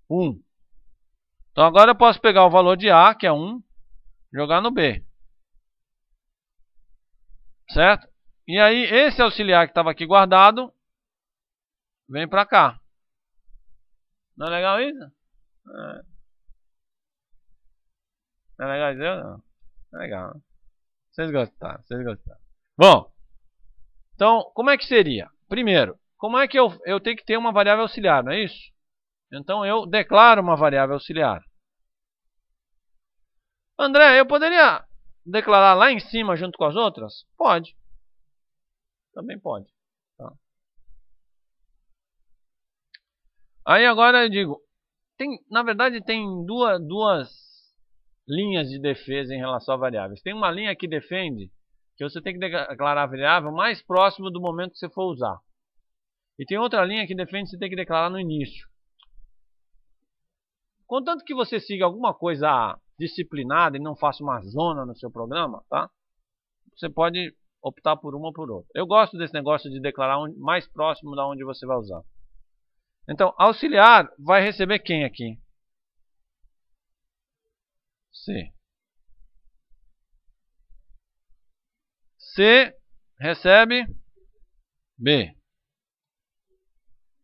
1. Então agora eu posso pegar o valor de A, que é 1, jogar no B. Certo? E aí esse auxiliar que estava aqui guardado, vem para cá. Não é legal isso? É. É legal dizer não? É legal. Vocês gostaram, vocês gostaram. Bom, então, como é que seria? Primeiro, como é que eu, eu tenho que ter uma variável auxiliar, não é isso? Então eu declaro uma variável auxiliar. André, eu poderia declarar lá em cima junto com as outras? Pode. Também pode. Tá. Aí agora eu digo, tem, na verdade tem duas, duas linhas de defesa em relação a variáveis. Tem uma linha que defende que você tem que declarar a variável mais próximo do momento que você for usar. E tem outra linha que defende que você tem que declarar no início. Contanto que você siga alguma coisa disciplinada e não faça uma zona no seu programa, tá? Você pode optar por uma ou por outra. Eu gosto desse negócio de declarar mais próximo da onde você vai usar. Então, auxiliar vai receber quem aqui? C. C recebe B.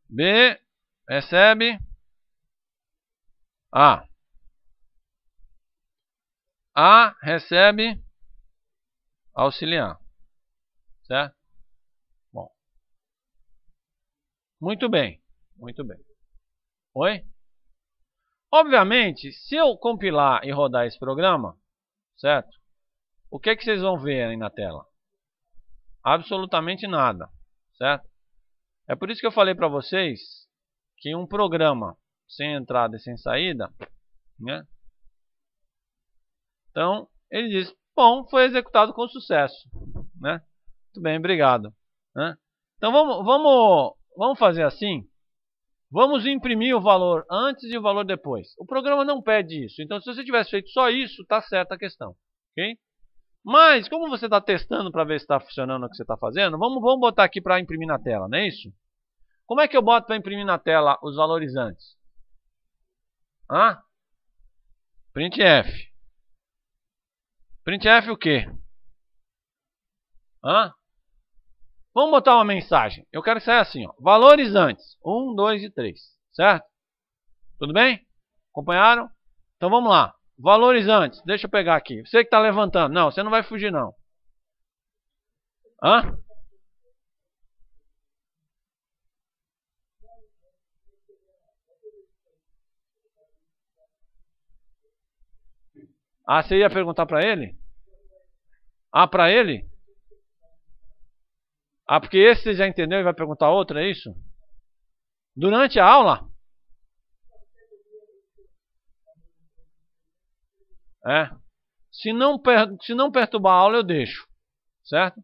B recebe A. A recebe auxiliar. Certo? Bom. Muito bem. Muito bem. Oi? Obviamente, se eu compilar e rodar esse programa, certo? O que, é que vocês vão ver aí na tela? Absolutamente nada. certo? É por isso que eu falei para vocês que um programa sem entrada e sem saída, né? Então, ele diz, bom, foi executado com sucesso, né? Muito bem, obrigado. Né? Então, vamos, vamos, vamos fazer assim. Vamos imprimir o valor antes e o valor depois. O programa não pede isso. Então, se você tivesse feito só isso, está certa a questão. ok? Mas, como você está testando para ver se está funcionando o que você está fazendo, vamos, vamos botar aqui para imprimir na tela, não é isso? Como é que eu boto para imprimir na tela os valores antes? Hã? Printf. Printf o quê? Hã? Vamos botar uma mensagem. Eu quero que saia assim, ó. Valores antes. 1, 2 e 3. Certo? Tudo bem? Acompanharam? Então vamos lá. Valores antes. Deixa eu pegar aqui. Você que está levantando. Não, você não vai fugir não. Hã? Ah, você ia perguntar para ele? Ah, para ele? Ah, porque esse você já entendeu e vai perguntar outro, é isso? Durante a aula? É. Se não, per se não perturbar a aula, eu deixo. Certo?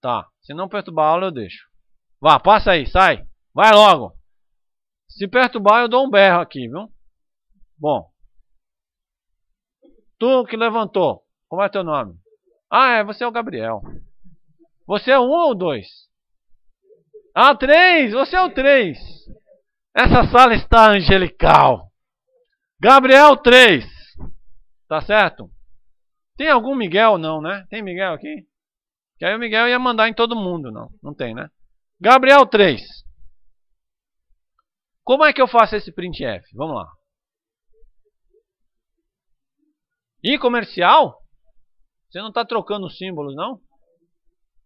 Tá. Se não perturbar a aula, eu deixo. Vá, passa aí, sai. Vai logo. Se perturbar, eu dou um berro aqui, viu? Bom. Tu que levantou. Como é teu nome? Ah, é, você é o Gabriel. Você é um ou dois? Ah, três! Você é o três. Essa sala está angelical. Gabriel 3. Tá certo? Tem algum Miguel? Não, né? Tem Miguel aqui? Que aí o Miguel ia mandar em todo mundo. Não, não tem, né? Gabriel 3. Como é que eu faço esse printf? Vamos lá. E comercial? Você não está trocando os símbolos, não?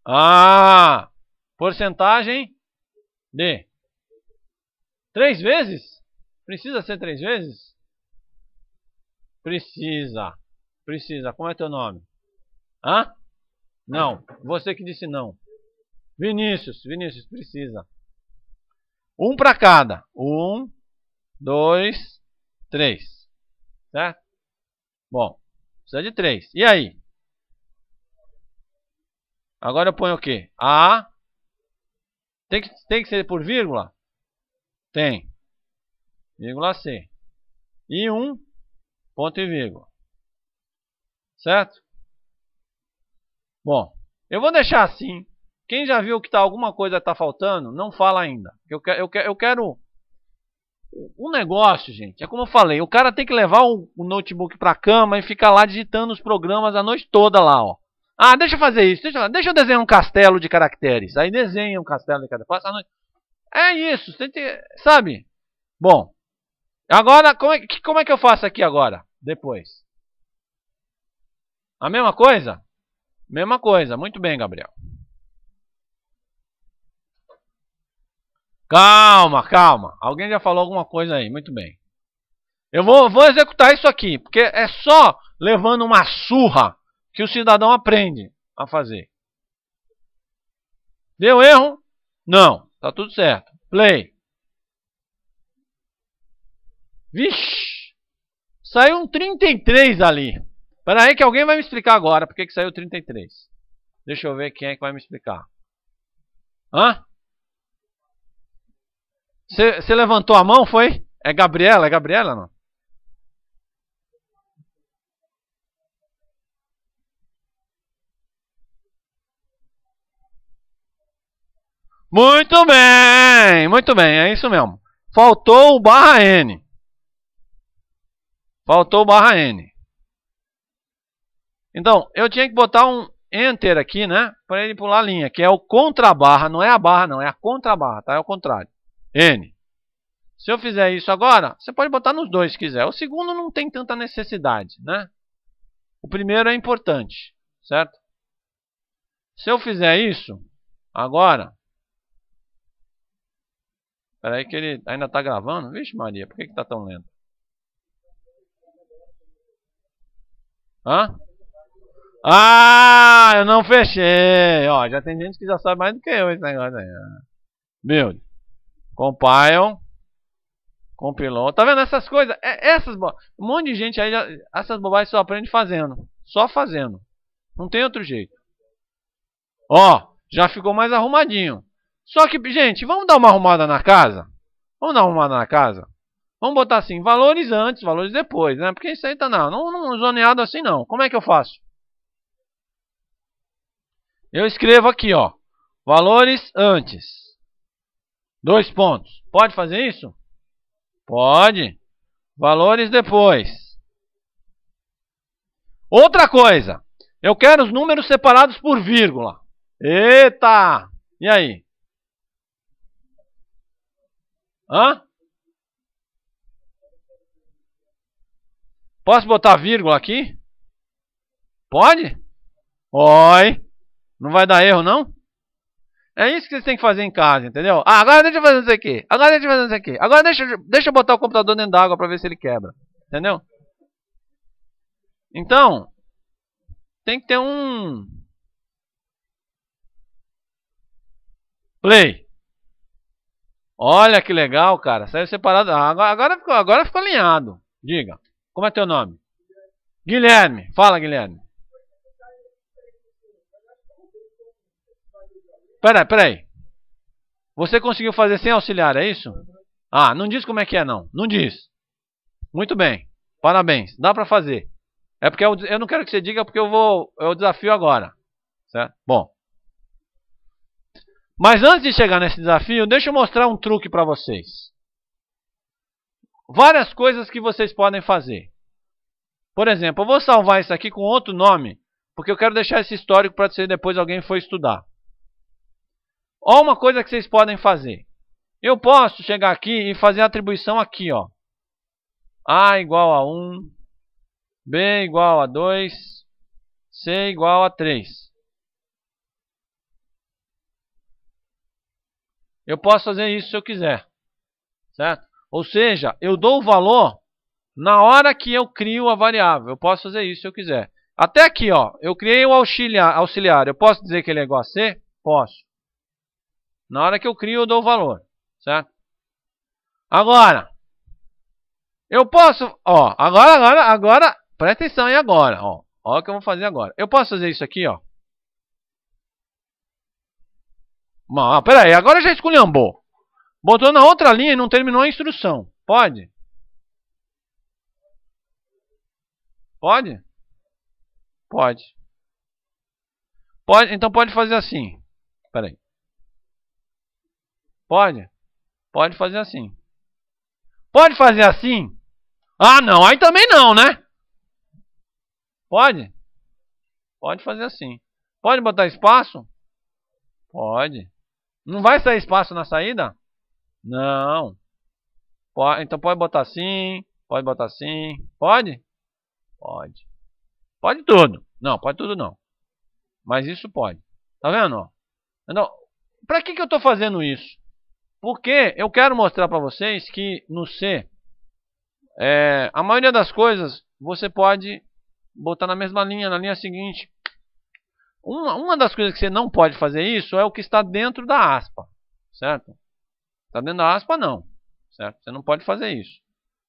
Ah! Porcentagem de três vezes? Precisa ser três vezes? Precisa. Precisa. Como é teu nome? Hã? Não. Você que disse não. Vinícius. Vinícius, precisa. Um para cada. Um, dois, três. Certo? Bom, precisa de três. E aí? Agora eu ponho o quê? A. Tem que, tem que ser por vírgula? Tem. Vírgula C. E um ponto e vírgula. Certo? Bom, eu vou deixar assim. Quem já viu que tá, alguma coisa está faltando, não fala ainda. Eu, quero, eu, quero, eu quero um negócio, gente. É como eu falei, o cara tem que levar o, o notebook para a cama e ficar lá digitando os programas a noite toda lá, ó. Ah, deixa eu fazer isso. Deixa, deixa eu desenhar um castelo de caracteres. Aí desenha um castelo de caracteres. É isso. Tem, sabe? Bom. Agora, como é, como é que eu faço aqui agora? Depois. A mesma coisa? Mesma coisa. Muito bem, Gabriel. Calma, calma. Alguém já falou alguma coisa aí. Muito bem. Eu vou, vou executar isso aqui. Porque é só levando uma surra que o cidadão aprende a fazer. Deu erro? Não. Tá tudo certo. Play. Vixe. Saiu um 33 ali. Espera aí que alguém vai me explicar agora por que saiu 33. Deixa eu ver quem é que vai me explicar. Hã? Você levantou a mão, foi? É Gabriela? É Gabriela não? Muito bem, muito bem, é isso mesmo. Faltou o barra N. Faltou o barra N. Então, eu tinha que botar um Enter aqui, né? Para ele pular a linha, que é o contrabarra, não é a barra não, é a contrabarra, tá? É o contrário. N. Se eu fizer isso agora, você pode botar nos dois se quiser. O segundo não tem tanta necessidade, né? O primeiro é importante, certo? Se eu fizer isso, agora, Espera aí que ele ainda está gravando. Vixe Maria, por que está tão lento? Hã? Ah, eu não fechei. Ó, já tem gente que já sabe mais do que eu esse negócio aí. Build. Compile. Compilou. Tá vendo essas coisas? É, essas Um monte de gente aí, já, essas bobagens só aprende fazendo. Só fazendo. Não tem outro jeito. Ó, já ficou mais arrumadinho. Só que, gente, vamos dar uma arrumada na casa? Vamos dar uma arrumada na casa? Vamos botar assim, valores antes, valores depois, né? Porque isso aí tá não, não, não zoneado assim não. Como é que eu faço? Eu escrevo aqui, ó, valores antes. Dois pontos. Pode fazer isso? Pode. Valores depois. Outra coisa. Eu quero os números separados por vírgula. Eita! E aí? Hã? Posso botar vírgula aqui? Pode? Oi. Não vai dar erro, não? É isso que vocês têm que fazer em casa, entendeu? Ah, agora deixa eu fazer isso aqui. Agora deixa eu fazer isso aqui. Agora deixa, deixa eu botar o computador dentro d'água para ver se ele quebra. Entendeu? Então, tem que ter um... Play. Olha que legal, cara. Saiu separado. Agora, agora, ficou, agora ficou alinhado. Diga. Como é teu nome? Guilherme. Fala, Guilherme. Peraí, peraí. Você conseguiu fazer sem auxiliar, é isso? Ah, não diz como é que é, não. Não diz. Muito bem. Parabéns. Dá pra fazer. É porque eu, eu não quero que você diga porque eu vou. Eu desafio agora. Certo? Bom. Mas antes de chegar nesse desafio, deixa eu mostrar um truque para vocês várias coisas que vocês podem fazer. Por exemplo, eu vou salvar isso aqui com outro nome, porque eu quero deixar esse histórico para se depois alguém for estudar. Olha uma coisa que vocês podem fazer. Eu posso chegar aqui e fazer a atribuição aqui, ó. A igual a 1, B igual a 2, C igual a 3. Eu posso fazer isso se eu quiser, certo? Ou seja, eu dou o valor na hora que eu crio a variável. Eu posso fazer isso se eu quiser. Até aqui, ó, eu criei o auxiliar, auxiliar. Eu posso dizer que ele é igual a C? Posso. Na hora que eu crio, eu dou o valor. Certo? Agora, eu posso, ó, agora, agora, agora, presta atenção aí agora, ó. Olha o que eu vou fazer agora. Eu posso fazer isso aqui, ó. Mas, peraí, agora já esculhambou. Botou na outra linha e não terminou a instrução. Pode? Pode? Pode. Pode, então pode fazer assim. Espera aí. Pode? Pode fazer assim. Pode fazer assim? Ah, não. Aí também não, né? Pode? Pode fazer assim. Pode botar espaço? Pode. Não vai sair espaço na saída? Não. Pode, então pode botar assim, pode botar assim. Pode? Pode. Pode tudo. Não, pode tudo não. Mas isso pode. Tá vendo? Então, para que, que eu estou fazendo isso? Porque eu quero mostrar para vocês que no C, é, a maioria das coisas você pode botar na mesma linha, na linha seguinte. Uma, uma das coisas que você não pode fazer isso é o que está dentro da aspa, certo? Está dentro da aspa, não. Certo? Você não pode fazer isso.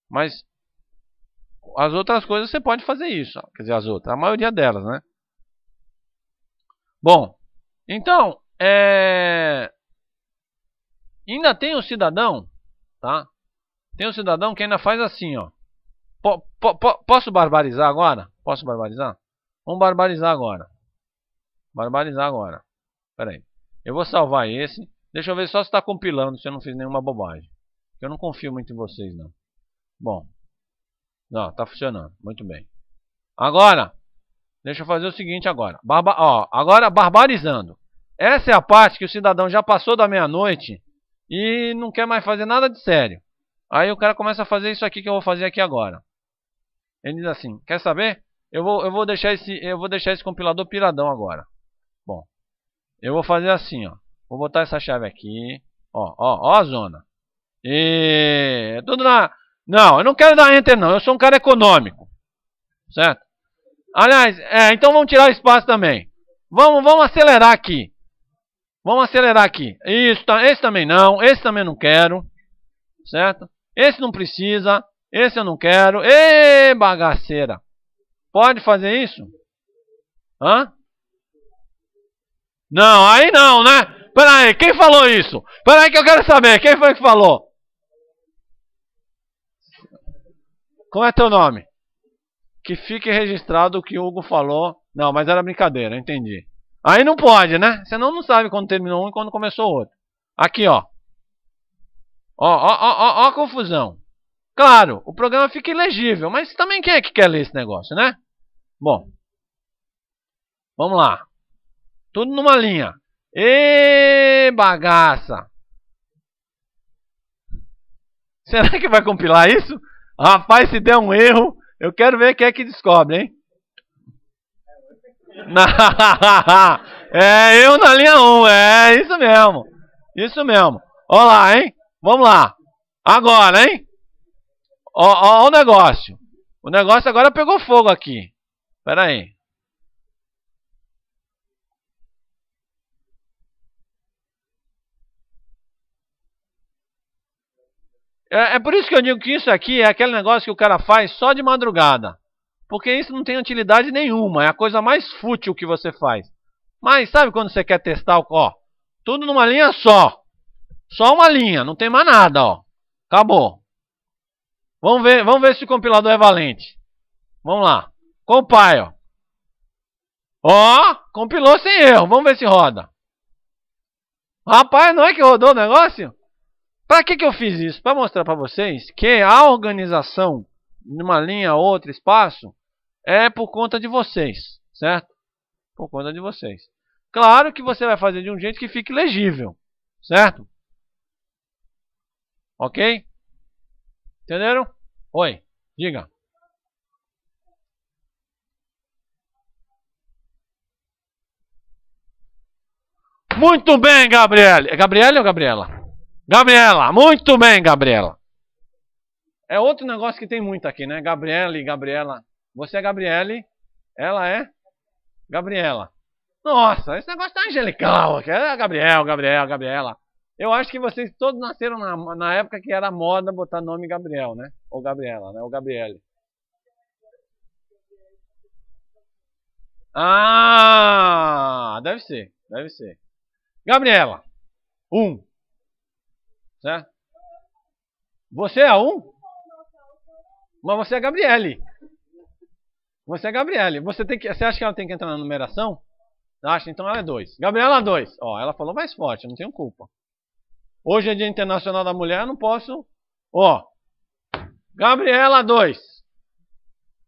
Mas as outras coisas você pode fazer isso. Quer dizer, as outras. A maioria delas, né? Bom, então, é... ainda tem o cidadão, tá? Tem o cidadão que ainda faz assim, ó. posso barbarizar agora? Posso barbarizar? Vamos barbarizar agora. Barbarizar agora. Pera aí. Eu vou salvar esse. Deixa eu ver só se está compilando, se eu não fiz nenhuma bobagem. Eu não confio muito em vocês, não. Bom. Não, está funcionando. Muito bem. Agora, deixa eu fazer o seguinte agora. Barba, ó, agora, barbarizando. Essa é a parte que o cidadão já passou da meia-noite e não quer mais fazer nada de sério. Aí o cara começa a fazer isso aqui que eu vou fazer aqui agora. Ele diz assim, quer saber? Eu vou, eu vou, deixar, esse, eu vou deixar esse compilador piradão agora. Bom, eu vou fazer assim, ó. Vou botar essa chave aqui. Ó, ó, ó a zona. E tudo na... Não, eu não quero dar Enter não. Eu sou um cara econômico. Certo? Aliás, é, então vamos tirar o espaço também. Vamos, vamos acelerar aqui. Vamos acelerar aqui. Isso, esse também não, esse também não quero. Certo? Esse não precisa, esse eu não quero. Ê, bagaceira. Pode fazer isso? Hã? Não, aí não, né? Peraí, quem falou isso? Peraí que eu quero saber, quem foi que falou? Como é teu nome? Que fique registrado o que o Hugo falou. Não, mas era brincadeira, entendi. Aí não pode, né? Senão não sabe quando terminou um e quando começou o outro. Aqui, ó. Ó, ó, ó, ó, ó a confusão. Claro, o programa fica ilegível, mas também quem é que quer ler esse negócio, né? Bom. Vamos lá. Tudo numa linha. E bagaça. Será que vai compilar isso? Rapaz, se der um erro, eu quero ver quem é que descobre, hein? [LAUGHS] é, eu na linha 1, é isso mesmo. Isso mesmo. Olha lá, hein? Vamos lá. Agora, hein? Ó, ó, ó o negócio. O negócio agora pegou fogo aqui. Espera aí. É, é por isso que eu digo que isso aqui é aquele negócio que o cara faz só de madrugada. Porque isso não tem utilidade nenhuma. É a coisa mais fútil que você faz. Mas sabe quando você quer testar o. Ó, tudo numa linha só. Só uma linha, não tem mais nada, ó. Acabou. Vamos ver, vamos ver se o compilador é valente. Vamos lá. Compile, ó. Compilou sem erro. Vamos ver se roda. Rapaz, não é que rodou o negócio? Para que, que eu fiz isso? Para mostrar para vocês que a organização numa linha, outra, espaço, é por conta de vocês, certo? Por conta de vocês. Claro que você vai fazer de um jeito que fique legível, certo? Ok? Entenderam? Oi, diga. Muito bem, Gabriele. É Gabriele ou Gabriela? Gabriela, muito bem, Gabriela. É outro negócio que tem muito aqui, né? Gabriela e Gabriela. Você é Gabriele, ela é Gabriela. Nossa, esse negócio tá angelical. É Gabriel, Gabriel, Gabriela. Eu acho que vocês todos nasceram na, na época que era moda botar nome Gabriel, né? Ou Gabriela, né? Ou Gabriele. Ah, deve ser, deve ser. Gabriela, um. Certo? Você é um? Mas você é Gabriele. Você é Gabriele. Você, tem que, você acha que ela tem que entrar na numeração? Acha? Então ela é dois. Gabriela 2. Ó, ela falou mais forte, eu não tenho culpa. Hoje é Dia Internacional da Mulher, eu não posso. Ó. Gabriela 2.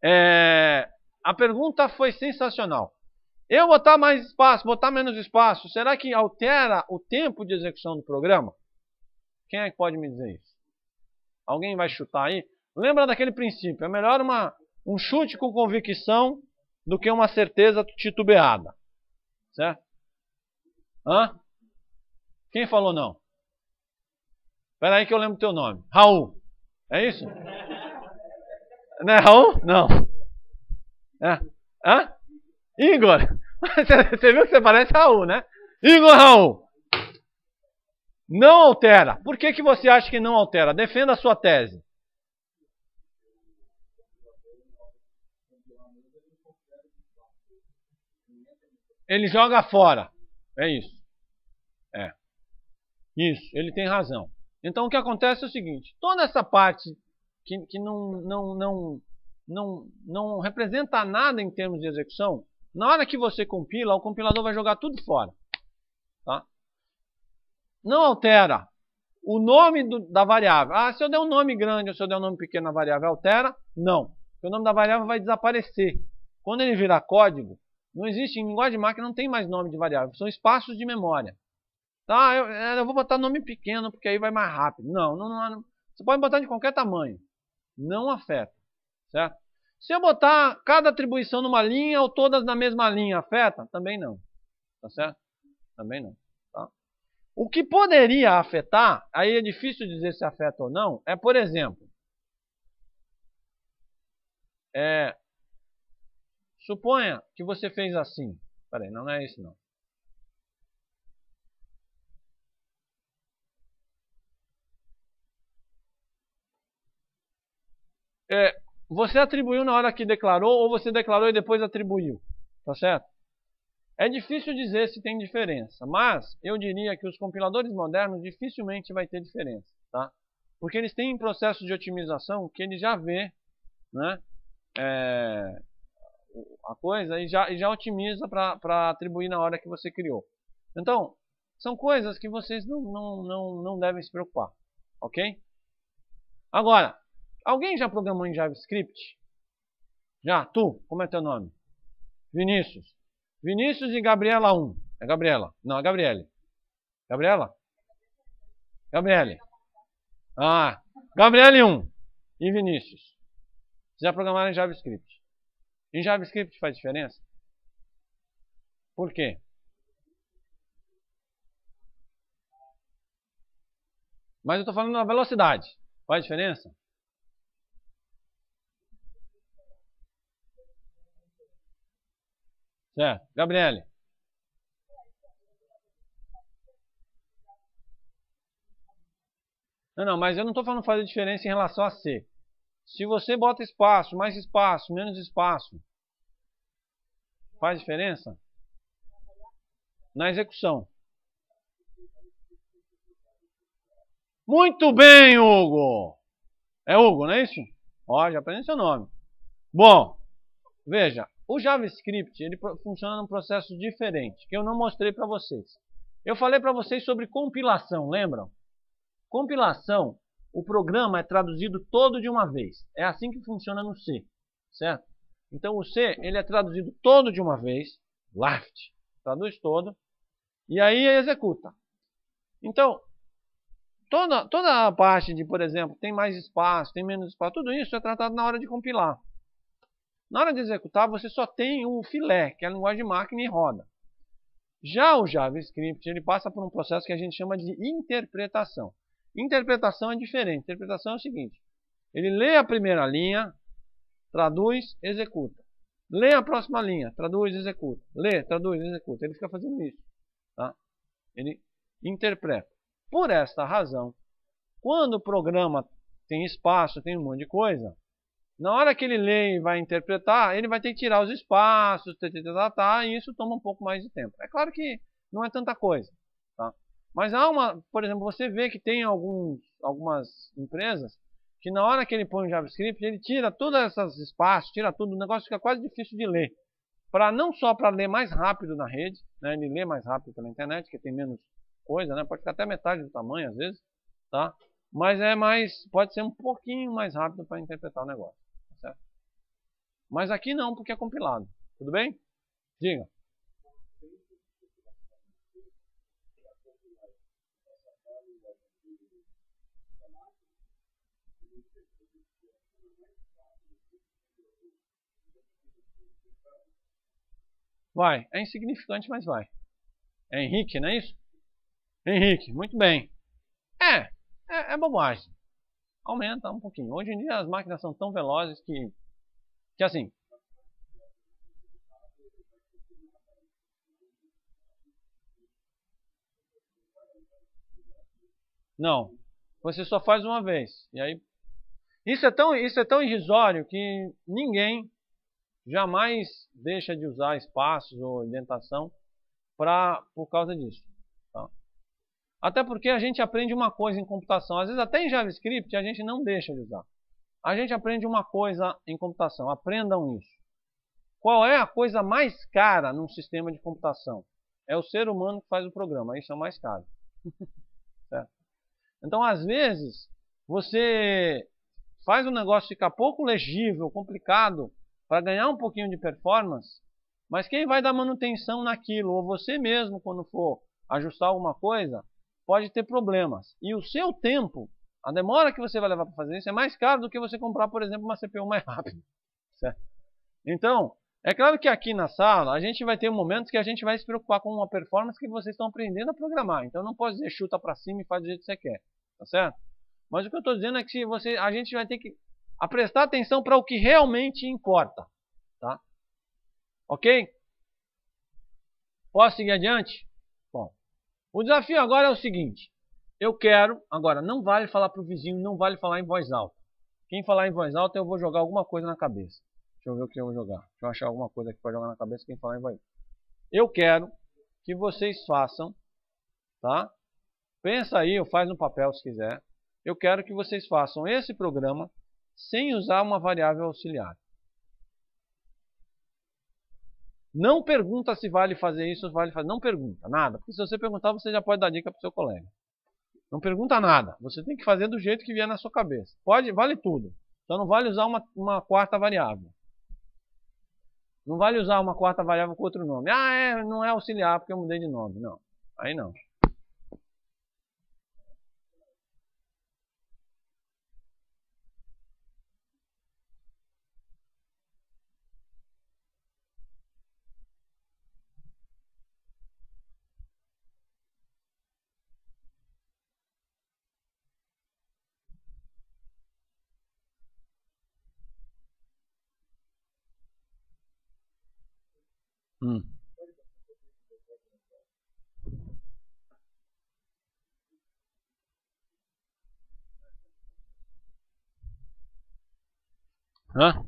É, a pergunta foi sensacional. Eu botar mais espaço, botar menos espaço, será que altera o tempo de execução do programa? Quem é que pode me dizer isso? Alguém vai chutar aí? Lembra daquele princípio, é melhor uma, um chute com convicção do que uma certeza titubeada. Certo? Hã? Quem falou não? Espera aí que eu lembro teu nome. Raul. É isso? Não é Raul? Não. É. Hã? Igor. [LAUGHS] Você viu que você parece Raul, né? Igor Raul. Não altera. Por que, que você acha que não altera? Defenda a sua tese. Ele joga fora. É isso. É. Isso, ele tem razão. Então o que acontece é o seguinte: toda essa parte que, que não, não, não, não, não representa nada em termos de execução, na hora que você compila, o compilador vai jogar tudo fora. Tá? não altera o nome do, da variável. Ah, se eu der um nome grande ou se eu der um nome pequeno na variável, altera? Não. O nome da variável vai desaparecer. Quando ele virar código, não existe, em linguagem de máquina não tem mais nome de variável, são espaços de memória. Tá, eu, é, eu vou botar nome pequeno porque aí vai mais rápido. Não, não, não, você pode botar de qualquer tamanho. Não afeta, certo? Se eu botar cada atribuição numa linha ou todas na mesma linha, afeta? Também não. Tá certo? Também não. O que poderia afetar, aí é difícil dizer se afeta ou não, é, por exemplo, é, suponha que você fez assim. Peraí, não, é isso não. É, você atribuiu na hora que declarou ou você declarou e depois atribuiu. Tá certo? É difícil dizer se tem diferença, mas eu diria que os compiladores modernos dificilmente vai ter diferença, tá? Porque eles têm processos de otimização que ele já vê, né, é, a coisa e já, e já otimiza para atribuir na hora que você criou. Então, são coisas que vocês não, não, não, não devem se preocupar, ok? Agora, alguém já programou em JavaScript? Já? Tu? Como é teu nome? Vinícius. Vinícius e Gabriela 1. É Gabriela. Não, é Gabriele. Gabriela? Gabriele. Ah, Gabriele 1 e Vinícius. Já programaram em JavaScript. Em JavaScript faz diferença? Por quê? Mas eu estou falando da velocidade. Faz diferença? Certo. Gabriele. Não, não, mas eu não estou falando fazer diferença em relação a C. Se você bota espaço, mais espaço, menos espaço, faz diferença? Na execução. Muito bem, Hugo! É Hugo, não é isso? Ó, já aprendi seu nome. Bom, veja, o JavaScript ele funciona num processo diferente, que eu não mostrei para vocês. Eu falei para vocês sobre compilação, lembram? Compilação, o programa é traduzido todo de uma vez. É assim que funciona no C, certo? Então o C ele é traduzido todo de uma vez, left, traduz todo, e aí executa. Então, toda, toda a parte de, por exemplo, tem mais espaço, tem menos espaço, tudo isso é tratado na hora de compilar. Na hora de executar, você só tem o filé, que é a linguagem de máquina e roda. Já o JavaScript, ele passa por um processo que a gente chama de interpretação. Interpretação é diferente. Interpretação é o seguinte: ele lê a primeira linha, traduz, executa. Lê a próxima linha, traduz, executa. Lê, traduz, executa. Ele fica fazendo isso. Tá? Ele interpreta. Por esta razão, quando o programa tem espaço, tem um monte de coisa, na hora que ele lê e vai interpretar, ele vai ter que tirar os espaços, tá, tá, tá, tá, e isso toma um pouco mais de tempo. É claro que não é tanta coisa. Mas há uma, por exemplo, você vê que tem alguns, algumas empresas que na hora que ele põe o JavaScript, ele tira todos esses espaços, tira tudo, o negócio fica quase difícil de ler. Para não só para ler mais rápido na rede, né, ele lê mais rápido pela internet, que tem menos coisa, né, pode ficar até metade do tamanho às vezes, tá? Mas é mais, pode ser um pouquinho mais rápido para interpretar o negócio, tá certo? Mas aqui não, porque é compilado. Tudo bem? Diga. Vai. É insignificante, mas vai. É Henrique, não é isso? Henrique, muito bem. É, é, é bobagem. Aumenta um pouquinho. Hoje em dia as máquinas são tão velozes que, que assim, Não. Você só faz uma vez. E aí isso é tão isso é tão irrisório que ninguém jamais deixa de usar espaços ou indentação pra, por causa disso. Tá? Até porque a gente aprende uma coisa em computação. Às vezes até em JavaScript a gente não deixa de usar. A gente aprende uma coisa em computação. Aprendam isso. Qual é a coisa mais cara num sistema de computação? É o ser humano que faz o programa. Isso é o mais caro. [LAUGHS] então, às vezes, você faz o negócio ficar pouco legível, complicado, para ganhar um pouquinho de performance, mas quem vai dar manutenção naquilo, ou você mesmo, quando for ajustar alguma coisa, pode ter problemas. E o seu tempo, a demora que você vai levar para fazer isso, é mais caro do que você comprar, por exemplo, uma CPU mais rápida. [LAUGHS] Certo? Então, é claro que aqui na sala, a gente vai ter momentos que a gente vai se preocupar com uma performance que vocês estão aprendendo a programar. Então, não pode dizer chuta para cima e faz do jeito que você quer. Tá certo? Mas o que eu estou dizendo é que você, a gente vai ter que a prestar atenção para o que realmente importa. Tá? Ok? Posso seguir adiante? Bom, o desafio agora é o seguinte. Eu quero, agora, não vale falar para o vizinho, não vale falar em voz alta. Quem falar em voz alta, eu vou jogar alguma coisa na cabeça. Deixa eu ver o que eu vou jogar. Deixa eu achar alguma coisa aqui para jogar na cabeça quem falar em voz alta. Eu quero que vocês façam, tá? Pensa aí, ou faz no papel se quiser. Eu quero que vocês façam esse programa sem usar uma variável auxiliar. Não pergunta se vale fazer isso ou vale fazer. Não pergunta nada. Porque se você perguntar, você já pode dar dica para o seu colega. Não pergunta nada. Você tem que fazer do jeito que vier na sua cabeça. Pode, vale tudo. Então não vale usar uma, uma quarta variável. Não vale usar uma quarta variável com outro nome. Ah, é, não é auxiliar porque eu mudei de nome. Não. Aí não. Hum. Hã?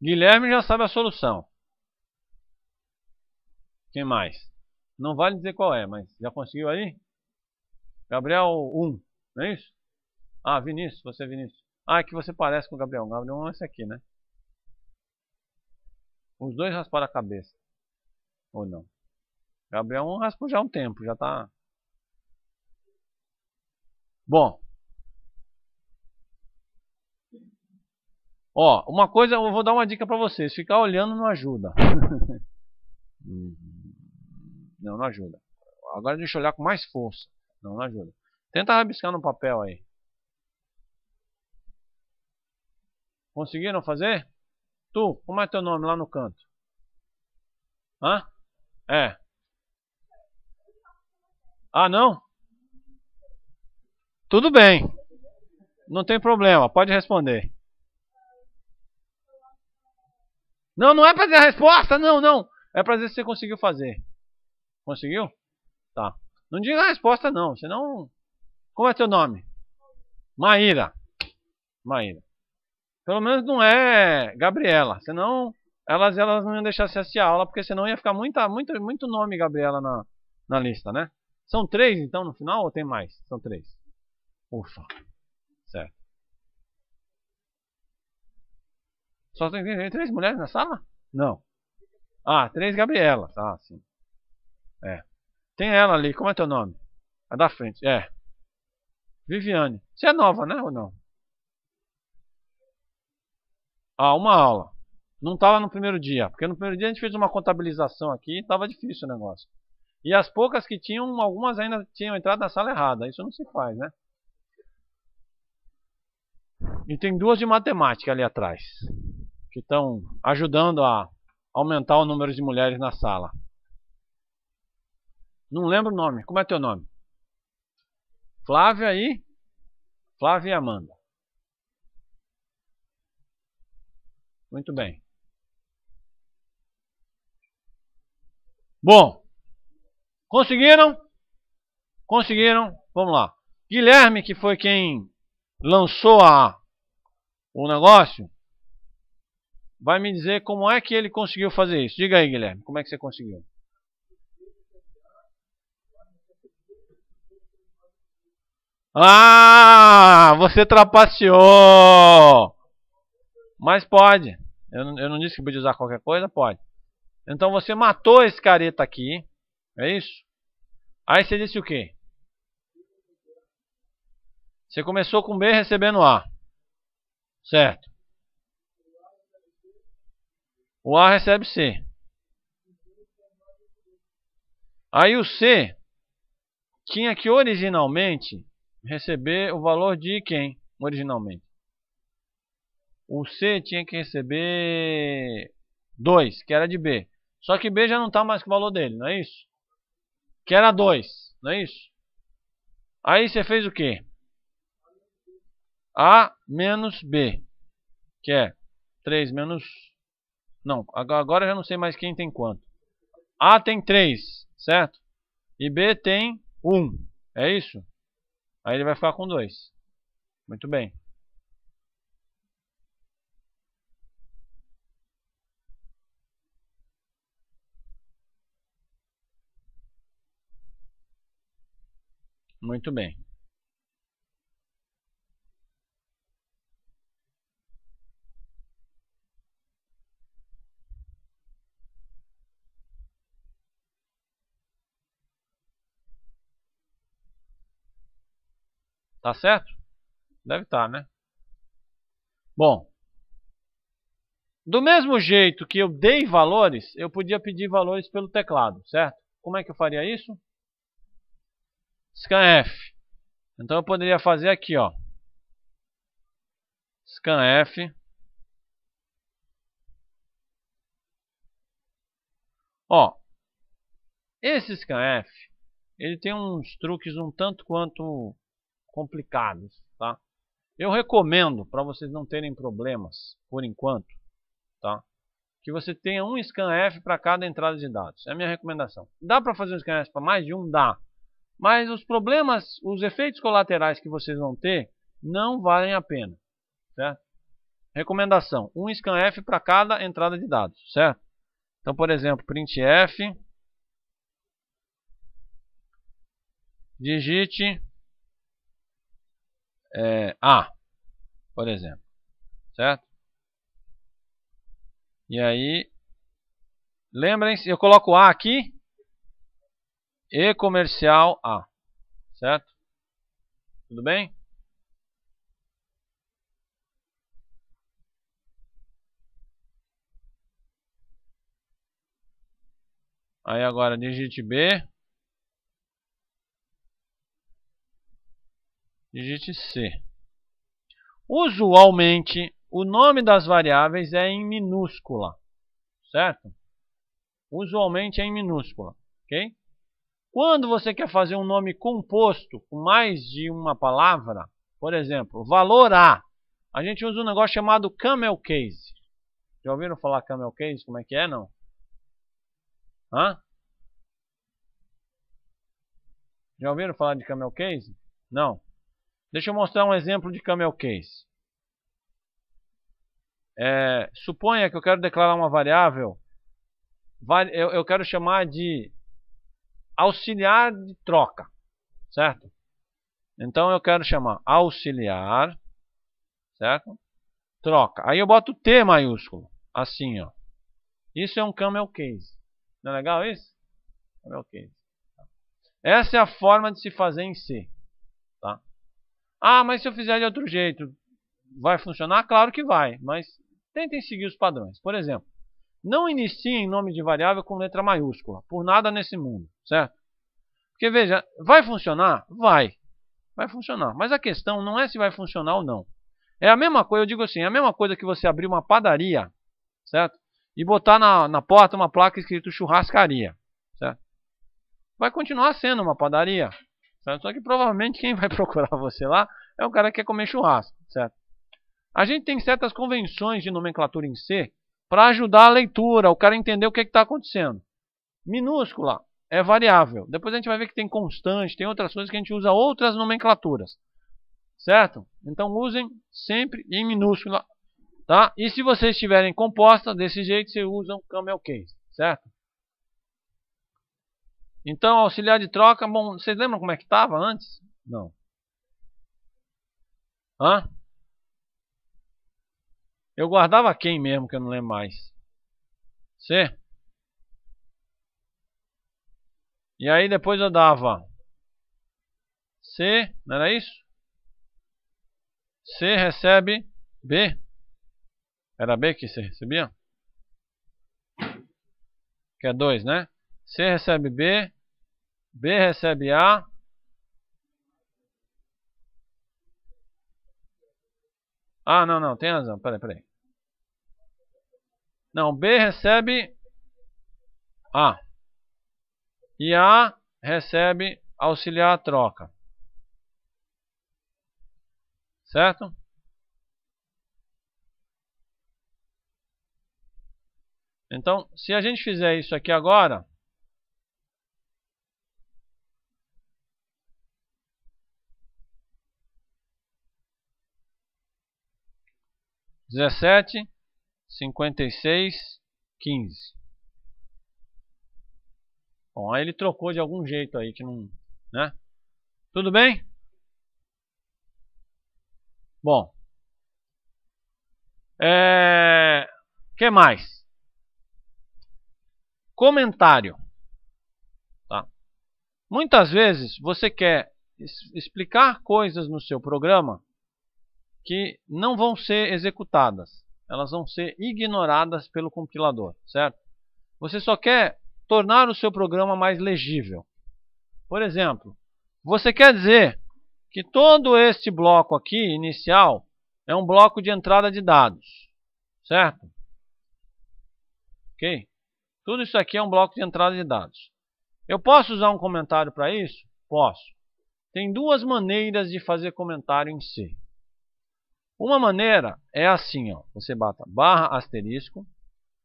Guilherme já sabe a solução. Quem mais? Não vale dizer qual é, mas já conseguiu aí? Gabriel 1, não é isso? Ah, Vinícius, você é Vinícius. Ah, é que você parece com o Gabriel. O Gabriel 1 é esse aqui, né? Os dois rasparam a cabeça. Ou não? Gabriel 1 raspou já há um tempo, já tá... Bom. Ó, uma coisa, eu vou dar uma dica pra vocês. Ficar olhando não ajuda. [LAUGHS] Não, não ajuda. Agora deixa eu olhar com mais força. Não, não ajuda. Tenta rabiscar no papel aí. Conseguiram fazer? Tu, como é teu nome lá no canto? Hã? É. Ah, não? Tudo bem. Não tem problema, pode responder. Não, não é para dizer a resposta, não, não. É para dizer se você conseguiu fazer. Conseguiu? Tá. Não diga a resposta não, senão... Como é teu nome? Maíra. Maíra. Pelo menos não é Gabriela, senão elas, elas não iam deixar você assistir a aula, porque senão ia ficar muita, muito, muito nome Gabriela na, na lista, né? São três então no final ou tem mais? São três. Ufa. Certo. Só tem três mulheres na sala? Não. Ah, três Gabrielas. Ah, sim. É. Tem ela ali. Como é teu nome? A da frente. É. Viviane. Você é nova, né? Ou não? Ah, uma aula. Não estava no primeiro dia. Porque no primeiro dia a gente fez uma contabilização aqui e estava difícil o negócio. E as poucas que tinham, algumas ainda tinham entrado na sala errada. Isso não se faz, né? E tem duas de matemática ali atrás. Que estão ajudando a aumentar o número de mulheres na sala. Não lembro o nome. Como é teu nome? Flávia e Flávia e Amanda. Muito bem. Bom, conseguiram? Conseguiram? Vamos lá. Guilherme, que foi quem lançou a, o negócio, vai me dizer como é que ele conseguiu fazer isso. Diga aí, Guilherme, como é que você conseguiu? Ah, você trapaceou. Mas pode. Eu não, eu não disse que podia usar qualquer coisa? Pode. Então você matou esse careta aqui. É isso? Aí você disse o quê? Você começou com B recebendo A. Certo. O A recebe C. Aí o C tinha que originalmente receber o valor de quem, originalmente? O C tinha que receber 2, que era de B. Só que B já não está mais com o valor dele, não é isso? que era 2, não é isso? Aí você fez o quê? A menos B, que é 3 menos... Não, agora eu já não sei mais quem tem quanto. A tem 3, certo? E B tem 1, é isso? Aí ele vai ficar com 2. Muito bem. Muito bem. Tá certo? Deve estar, tá, né? Bom, do mesmo jeito que eu dei valores, eu podia pedir valores pelo teclado, certo? Como é que eu faria isso? scanf. Então eu poderia fazer aqui, ó. scanf. Ó, esse scanf, ele tem uns truques um tanto quanto complicados, tá? Eu recomendo, para vocês não terem problemas, por enquanto, tá? Que você tenha um scanf para cada entrada de dados. É a minha recomendação. Dá para fazer um scanf para mais de um? Dá. Mas os problemas, os efeitos colaterais que vocês vão ter não valem a pena, certo? Recomendação: um scanf para cada entrada de dados, certo? Então, por exemplo, printf digite é, A, por exemplo, certo? E aí, lembrem-se, eu coloco A aqui e comercial A. Certo? Tudo bem? Aí agora digite B. Digite C. Usualmente, o nome das variáveis é em minúscula, certo? Usualmente é em minúscula, ok? Quando você quer fazer um nome composto com mais de uma palavra, por exemplo, valor A, a gente usa um negócio chamado camel case. Já ouviram falar camel case? Como é que é, não? Hã? Já ouviram falar de camel case? Não. Deixa eu mostrar um exemplo de camel case. É, suponha que eu quero declarar uma variável, eu, eu quero chamar de auxiliar de troca, certo? Então eu quero chamar auxiliar, certo? Troca. Aí eu boto T maiúsculo, assim, ó. Isso é um camel case. Não é legal isso? Camel case. Essa é a forma de se fazer em C? Ah, mas se eu fizer de outro jeito, vai funcionar? Claro que vai, mas tentem seguir os padrões. Por exemplo, não iniciem nome de variável com letra maiúscula, por nada nesse mundo, certo? Porque veja, vai funcionar? Vai. Vai funcionar. Mas a questão não é se vai funcionar ou não. É a mesma coisa, eu digo assim, é a mesma coisa que você abrir uma padaria, certo? E botar na, na porta uma placa escrito churrascaria, certo? Vai continuar sendo uma padaria, certo? Só que provavelmente quem vai [LAUGHS] procurar você lá é o cara que quer comer churrasco, certo? A gente tem certas convenções de nomenclatura em C para ajudar a leitura, o cara entender o que está acontecendo. Minúscula é variável. Depois a gente vai ver que tem constante, tem outras coisas que a gente usa outras nomenclaturas. Certo? Então usem sempre em minúscula. Tá? E se vocês tiverem composta, desse jeito você usa um camel case. Certo? Então, auxiliar de troca, bom, vocês lembram como é que estava antes? Não. Hã? Eu guardava quem mesmo, que eu não lembro mais? C? E aí depois eu dava C, não era isso? C recebe B. Era B que C recebia? Que é 2, né? C recebe B. B recebe A. Ah, não, não, tem razão. Peraí, peraí. Não, B recebe A. E A recebe auxiliar a troca. Certo? Então, se a gente fizer isso aqui agora, dezessete, cinquenta e seis, quinze. Bom, aí ele trocou de algum jeito aí que não, né? Tudo bem? Bom, é, que mais? Comentário. Tá? Muitas vezes você quer explicar coisas no seu programa que não vão ser executadas. Elas vão ser ignoradas pelo compilador, certo? Você só quer tornar o seu programa mais legível. Por exemplo, você quer dizer que todo este bloco aqui, inicial, é um bloco de entrada de dados, certo? Ok? Tudo isso aqui é um bloco de entrada de dados. Eu posso usar um comentário para isso? Posso. Tem duas maneiras de fazer comentário em C. Uma maneira é assim, ó. Você bata barra asterisco.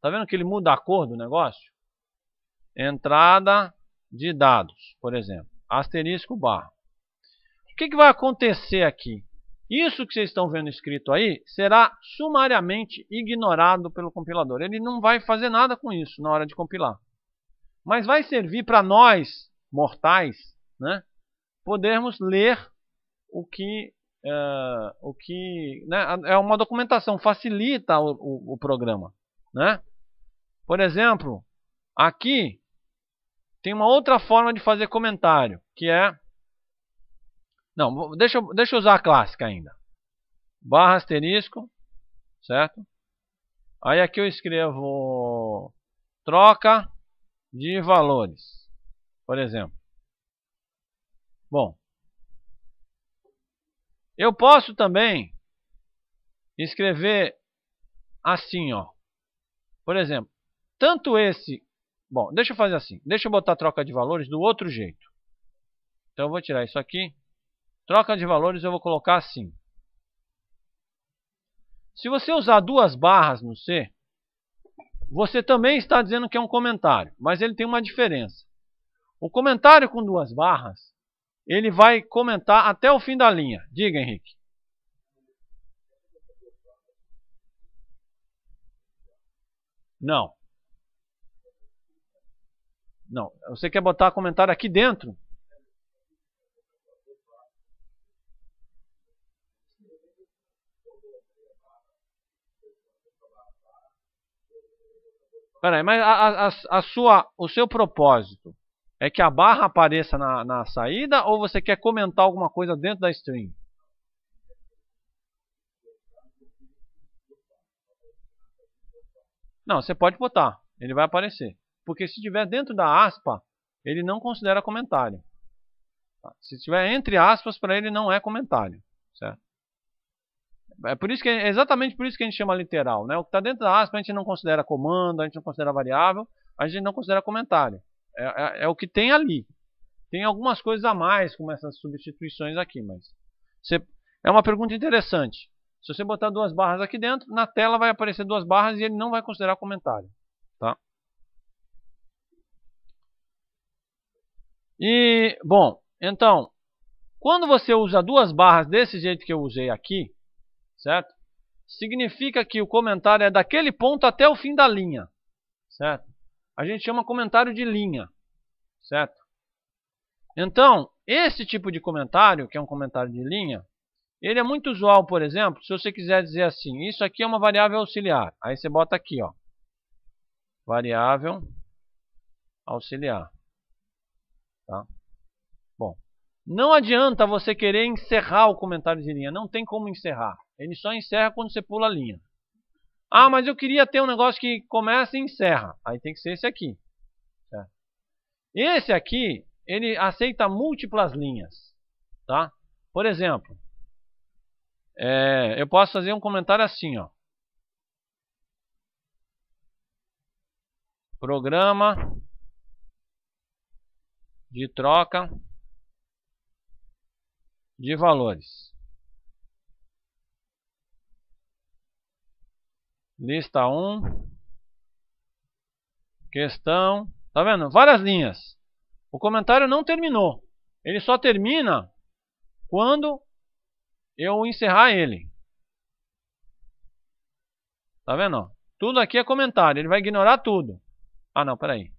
Tá vendo que ele muda a cor do negócio? Entrada de dados, por exemplo. Asterisco barra. O que, que vai acontecer aqui? Isso que vocês estão vendo escrito aí será sumariamente ignorado pelo compilador. Ele não vai fazer nada com isso na hora de compilar. Mas vai servir para nós, mortais, né, podermos ler o que, o que né, é uma documentação, facilita o, o, o programa. Né? Por exemplo, aqui tem uma outra forma de fazer comentário, que é não, deixa, deixa eu usar a clássica ainda. Barra asterisco, certo? Aí aqui eu escrevo troca de valores, por exemplo. Bom, eu posso também escrever assim, ó. Por exemplo, tanto esse... Bom, deixa eu fazer assim. Deixa eu botar troca de valores do outro jeito. Então eu vou tirar isso aqui. Troca de valores eu vou colocar assim. Se você usar duas barras no C, você também está dizendo que é um comentário, mas ele tem uma diferença. O comentário com duas barras, ele vai comentar até o fim da linha. Diga, Henrique. Não. Não. Você quer botar comentário aqui dentro? Peraí, mas a, a, a, sua, o seu propósito é que a barra apareça na, na saída ou você quer comentar alguma coisa dentro da string? Não, você pode botar, ele vai aparecer. Porque se estiver dentro da aspa, ele não considera comentário. Tá? Se estiver entre aspas, para ele não é comentário. Certo? É, por isso que, é exatamente por isso que a gente chama literal. Né? O que está dentro da aspa a gente não considera comando, a gente não considera variável, a gente não considera comentário. É, é, é, o que tem ali. Tem algumas coisas a mais, como essas substituições aqui, mas você, é uma pergunta interessante. Se você botar duas barras aqui dentro, na tela vai aparecer duas barras e ele não vai considerar comentário. Tá? E, bom, então, quando você usa duas barras desse jeito que eu usei aqui, certo? Significa que o comentário é daquele ponto até o fim da linha, certo? A gente chama comentário de linha, certo? Então, esse tipo de comentário, que é um comentário de linha, ele é muito usual, por exemplo, se você quiser dizer assim, isso aqui é uma variável auxiliar. Aí você bota aqui, ó, variável auxiliar. Tá? Bom, não adianta você querer encerrar o comentário de linha, não tem como encerrar. Ele só encerra quando você pula a linha. Ah, mas eu queria ter um negócio que começa e encerra. Aí tem que ser esse aqui. Esse aqui, ele aceita múltiplas linhas. Tá? Por exemplo, é, eu posso fazer um comentário assim. Ó. Programa de troca de valores. Lista 1. Questão. Tá vendo? Várias linhas. O comentário não terminou. Ele só termina quando eu encerrar ele. Tá vendo? Tudo aqui é comentário. Ele vai ignorar tudo. Ah, não, peraí.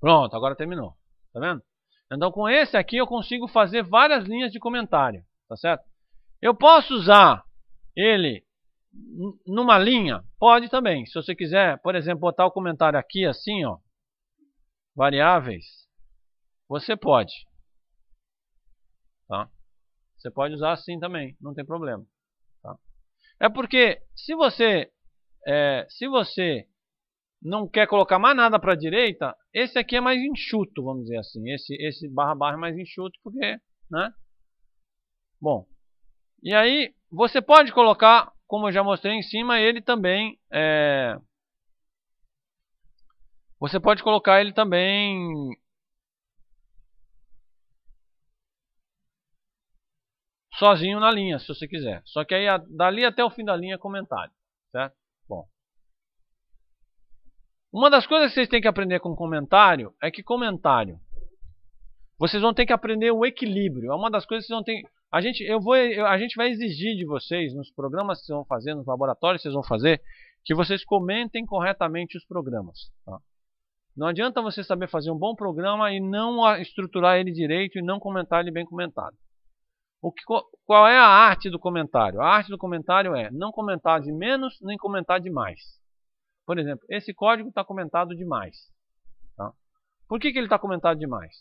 Pronto, agora terminou. Tá vendo? Então com esse aqui eu consigo fazer várias linhas de comentário. Tá certo? Eu posso usar ele numa linha? Pode também. Se você quiser, por exemplo, botar o comentário aqui assim, ó. Variáveis. Você pode. Tá? Você pode usar assim também, não tem problema. Tá? É porque se você é, se você não quer colocar mais nada para a direita, esse aqui é mais enxuto, vamos dizer assim. Esse esse barra barra é mais enxuto porque, né? Bom, e aí você pode colocar, como eu já mostrei em cima, ele também é, você pode colocar ele também sozinho na linha, se você quiser. Só que aí dali até o fim da linha é comentário, certo? Uma das coisas que vocês têm que aprender com comentário é que comentário vocês vão ter que aprender o equilíbrio. É uma das coisas que vocês vão ter. A gente, eu vou, eu, a gente vai exigir de vocês nos programas que vocês vão fazer, nos laboratórios que vocês vão fazer, que vocês comentem corretamente os programas. Tá? Não adianta você saber fazer um bom programa e não estruturar ele direito e não comentar ele bem comentado. O que, qual é a arte do comentário? A arte do comentário é não comentar de menos nem comentar de mais. Por exemplo, esse código está comentado demais. Tá? Por que, que ele está comentado demais?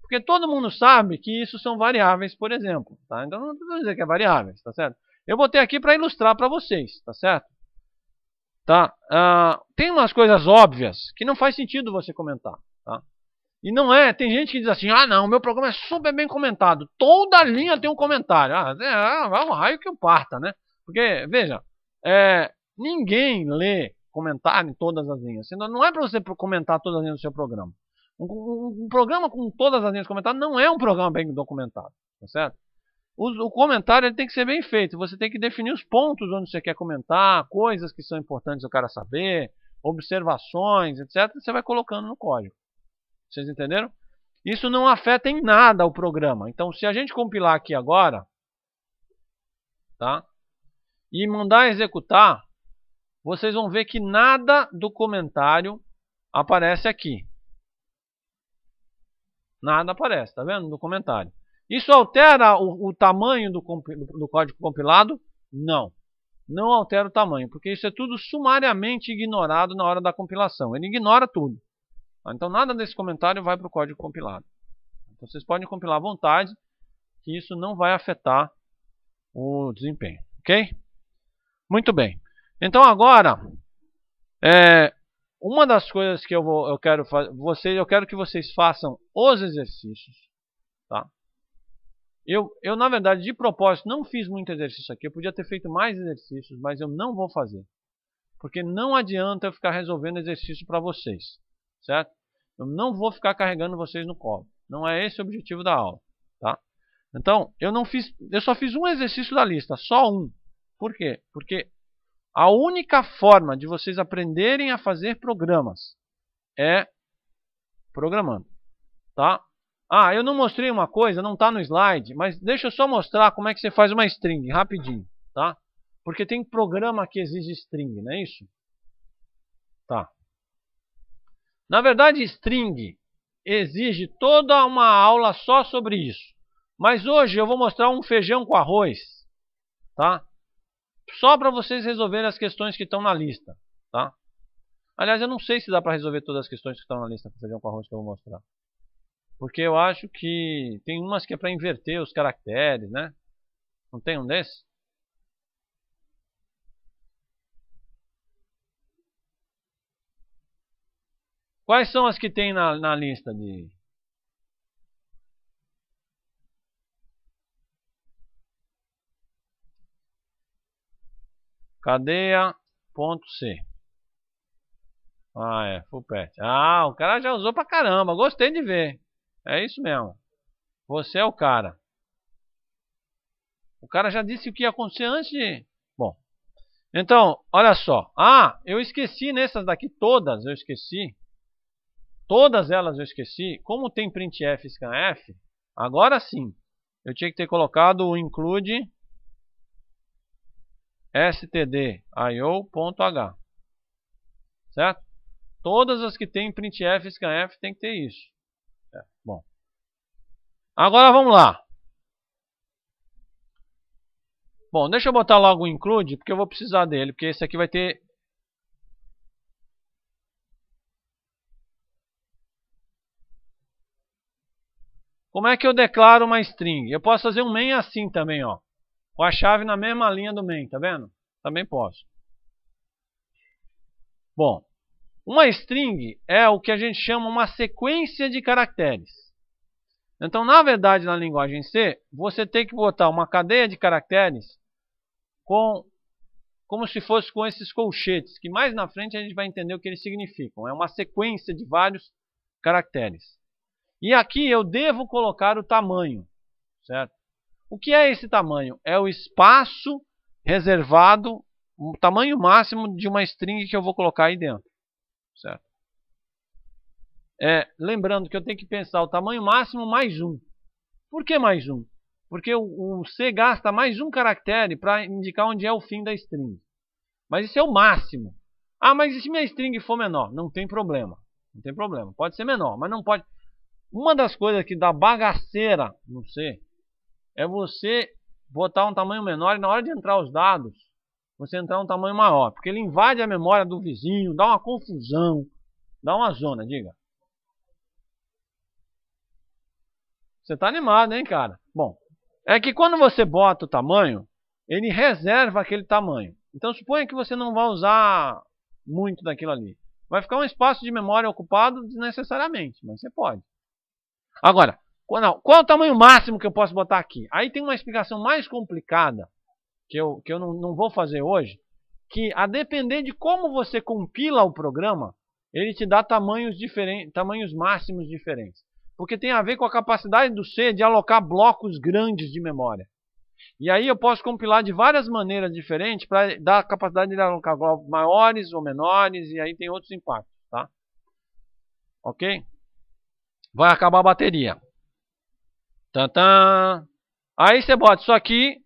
Porque todo mundo sabe que isso são variáveis, por exemplo. Tá? Então não precisa dizer que é variáveis, tá certo? Eu botei aqui para ilustrar para vocês, tá certo? Tá? Uh, tem umas coisas óbvias que não faz sentido você comentar. Tá? E não é, tem gente que diz assim, ah não, meu programa é super bem comentado. Toda linha tem um comentário. Ah, é, é um raio que eu parta, né? Porque, veja, é, ninguém lê comentário em todas as linhas. Não é para você comentar todas as linhas do seu programa. Um, um, um, programa com todas as linhas comentadas não é um programa bem documentado, tá certo? O, o comentário ele tem que ser bem feito. Você tem que definir os pontos onde você quer comentar, coisas que são importantes o cara saber, observações, etc. Você vai colocando no código. Vocês entenderam? Isso não afeta em nada o programa. Então, se a gente compilar aqui agora, tá? E mandar executar, vocês vão ver que nada do comentário aparece aqui. Nada aparece, tá vendo? No comentário. Isso altera o, o tamanho do, do código compilado? Não. Não altera o tamanho, porque isso é tudo sumariamente ignorado na hora da compilação. Ele ignora tudo. Então nada desse comentário vai para o código compilado. Então vocês podem compilar à vontade, que isso não vai afetar o desempenho. Ok? Muito bem. Então agora, é, uma das coisas que eu, vou, eu quero fazer, vocês, eu quero que vocês façam os exercícios, tá? Eu, eu, na verdade, de propósito, não fiz muito exercício aqui. Eu podia ter feito mais exercícios, mas eu não vou fazer. Porque não adianta eu ficar resolvendo exercício para vocês certo? Eu não vou ficar carregando vocês no colo. Não é esse o objetivo da aula, tá? Então, eu não fiz, eu só fiz um exercício da lista, só um. Por quê? Porque a única forma de vocês aprenderem a fazer programas é programando, tá? Ah, eu não mostrei uma coisa, não está no slide, mas deixa eu só mostrar como é que você faz uma string, rapidinho, tá? Porque tem programa que exige string, não é isso? Tá. Na verdade, string exige toda uma aula só sobre isso. Mas hoje eu vou mostrar um feijão com arroz, tá? Só para vocês resolverem as questões que estão na lista, tá? Aliás, eu não sei se dá para resolver todas as questões que estão na lista com feijão com arroz que eu vou mostrar. Porque eu acho que tem umas que é para inverter os caracteres, né? Não tem um desses? Quais são as que tem na, na lista de. Cadeia ponto C. Ah, é, full pet. Ah, o cara já usou pra caramba. Gostei de ver. É isso mesmo. Você é o cara. O cara já disse o que ia acontecer antes de... Bom, então, olha só. Ah, eu esqueci nessas daqui todas, eu esqueci. Todas elas eu esqueci. Como tem printf e scanf, agora sim. Eu tinha que ter colocado o include stdio.h. Certo? Todas as que tem printf e scanf tem que ter isso. É, bom. Agora vamos lá. Bom, deixa eu botar logo o include, porque eu vou precisar dele, porque esse aqui vai ter... Como é que eu declaro uma string? Eu posso fazer um main assim também, ó. Com a chave na mesma linha do main, tá vendo? Também posso. Bom, uma string é o que a gente chama uma sequência de caracteres. Então, na verdade, na linguagem C, você tem que botar uma cadeia de caracteres com como se fosse com esses colchetes, que mais na frente a gente vai entender o que eles significam. É uma sequência de vários caracteres. E aqui eu devo colocar o tamanho, certo? O que é esse tamanho? É o espaço reservado, o tamanho máximo de uma string que eu vou colocar aí dentro, certo? É, lembrando que eu tenho que pensar o tamanho máximo mais um. Por que mais um? Porque o, o C gasta mais um caractere para indicar onde é o fim da string. Mas isso é o máximo. Ah, mas e se minha string for menor? Não tem problema. Não tem problema. Pode ser menor, mas não pode. Uma das coisas que dá bagaceira no C é você botar um tamanho menor e na hora de entrar os dados, você entrar um tamanho maior. Porque ele invade a memória do vizinho, dá uma confusão, dá uma zona, diga. Você está animado, hein, cara? Bom, é que quando você bota o tamanho, ele reserva aquele tamanho. Então suponha que você não vai usar muito daquilo ali. Vai ficar um espaço de memória ocupado desnecessariamente, mas você pode. Agora, qual, qual é o tamanho máximo que eu posso botar aqui? Aí tem uma explicação mais complicada, que eu, que eu não, não vou fazer hoje, que a depender de como você compila o programa, ele te dá tamanhos, diferentes, tamanhos máximos diferentes porque tem a ver com a capacidade do C de alocar blocos grandes de memória. E aí eu posso compilar de várias maneiras diferentes para dar a capacidade de alocar blocos maiores ou menores, e aí tem outros impactos, tá? Ok? Vai acabar a bateria. Tantã. Aí você bota isso aqui.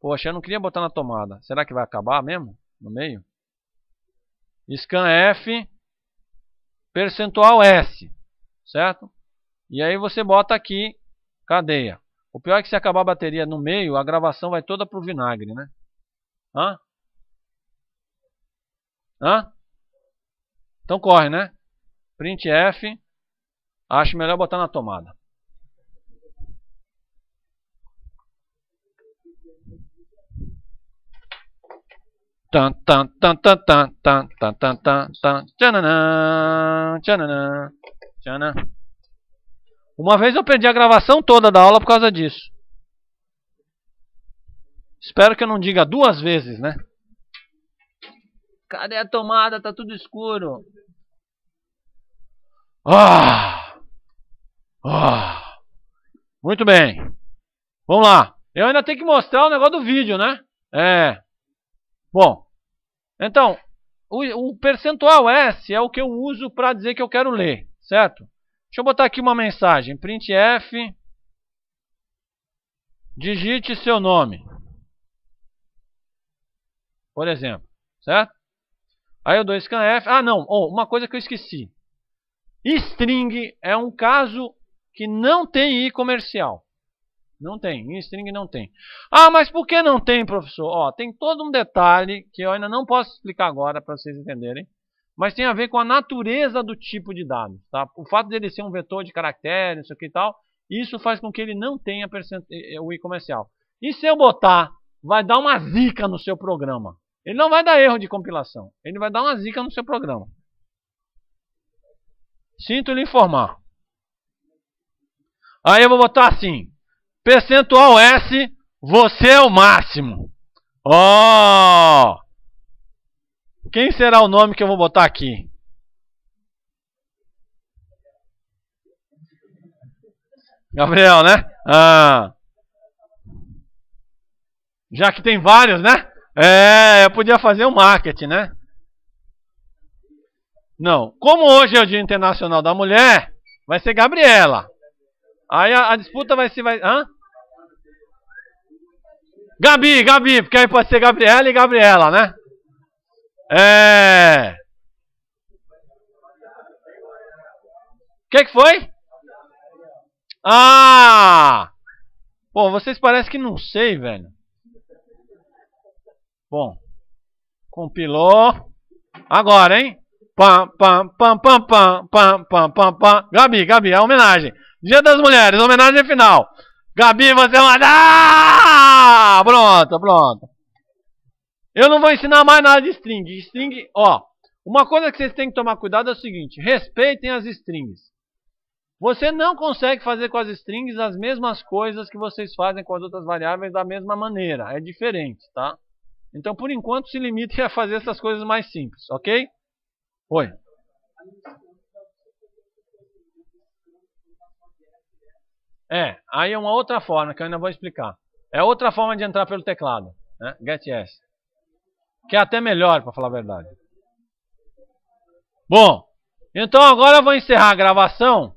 Poxa, eu não queria botar na tomada. Será que vai acabar mesmo? No meio? Scanf percentual S, certo? E aí você bota aqui cadeia. O pior é que se acabar a bateria no meio, a gravação vai toda pro vinagre, né? Hã? Hã? Então corre, né? Printf. Acho melhor botar na tomada. Tan tan tan tan tan tan tan tan tan tan tchananã tchananã tchananã uma vez eu perdi a gravação toda da aula por causa disso. Espero que eu não diga duas vezes, né? Cadê a tomada? Tá tudo escuro. Ah! Ah! Muito bem. Vamos lá. Eu ainda tenho que mostrar o negócio do vídeo, né? É. Bom. Então, o, o percentual S é o que eu uso para dizer que eu quero ler, certo? Deixa eu botar aqui uma mensagem. printf digite seu nome. Por exemplo, certo? Aí eu dou scanf. Ah, não, oh, uma coisa que eu esqueci. String é um caso que não tem i comercial. Não tem, em string não tem. Ah, mas por que não tem, professor? Ó, tem todo um detalhe que eu ainda não posso explicar agora para vocês entenderem mas tem a ver com a natureza do tipo de dado. Tá? O fato dele ser um vetor de caracteres, isso aqui e tal, isso faz com que ele não tenha eh, eh, o i comercial. E se eu botar, vai dar uma zica no seu programa. Ele não vai dar erro de compilação, ele vai dar uma zica no seu programa. Sinto lhe informar. Aí eu vou botar assim, percentual S, você é o máximo. Ó! Oh! Quem será o nome que eu vou botar aqui? Gabriel, né? Ah. Já que tem vários, né? É, eu podia fazer um marketing, né? Não. Como hoje é o Dia Internacional da Mulher, vai ser Gabriela. Aí a, a disputa vai ser. Vai, hã? Gabi, Gabi, porque aí pode ser Gabriela e Gabriela, né? É. O que, que foi? Ah! Pô, vocês parecem que não sei, velho. Bom. Compilou. Agora, hein? Pam, pam, pam, pam, pam, pam, pam, pam, pam. Gabi, Gabi, é homenagem. Dia das Mulheres, homenagem final. Gabi, você é uma... Ah! Pronto, pronto. Eu não vou ensinar mais nada de string. String, ó. Uma coisa que vocês têm que tomar cuidado é o seguinte. Respeitem as strings. Você não consegue fazer com as strings as mesmas coisas que vocês fazem com as outras variáveis da mesma maneira. É diferente, tá? Então, por enquanto, se limite a fazer essas coisas mais simples, ok? Oi. É, aí é uma outra forma que eu ainda vou explicar. É outra forma de entrar pelo teclado. Né? Get yes. Que é até melhor, para falar a verdade. Bom, então agora eu vou encerrar a gravação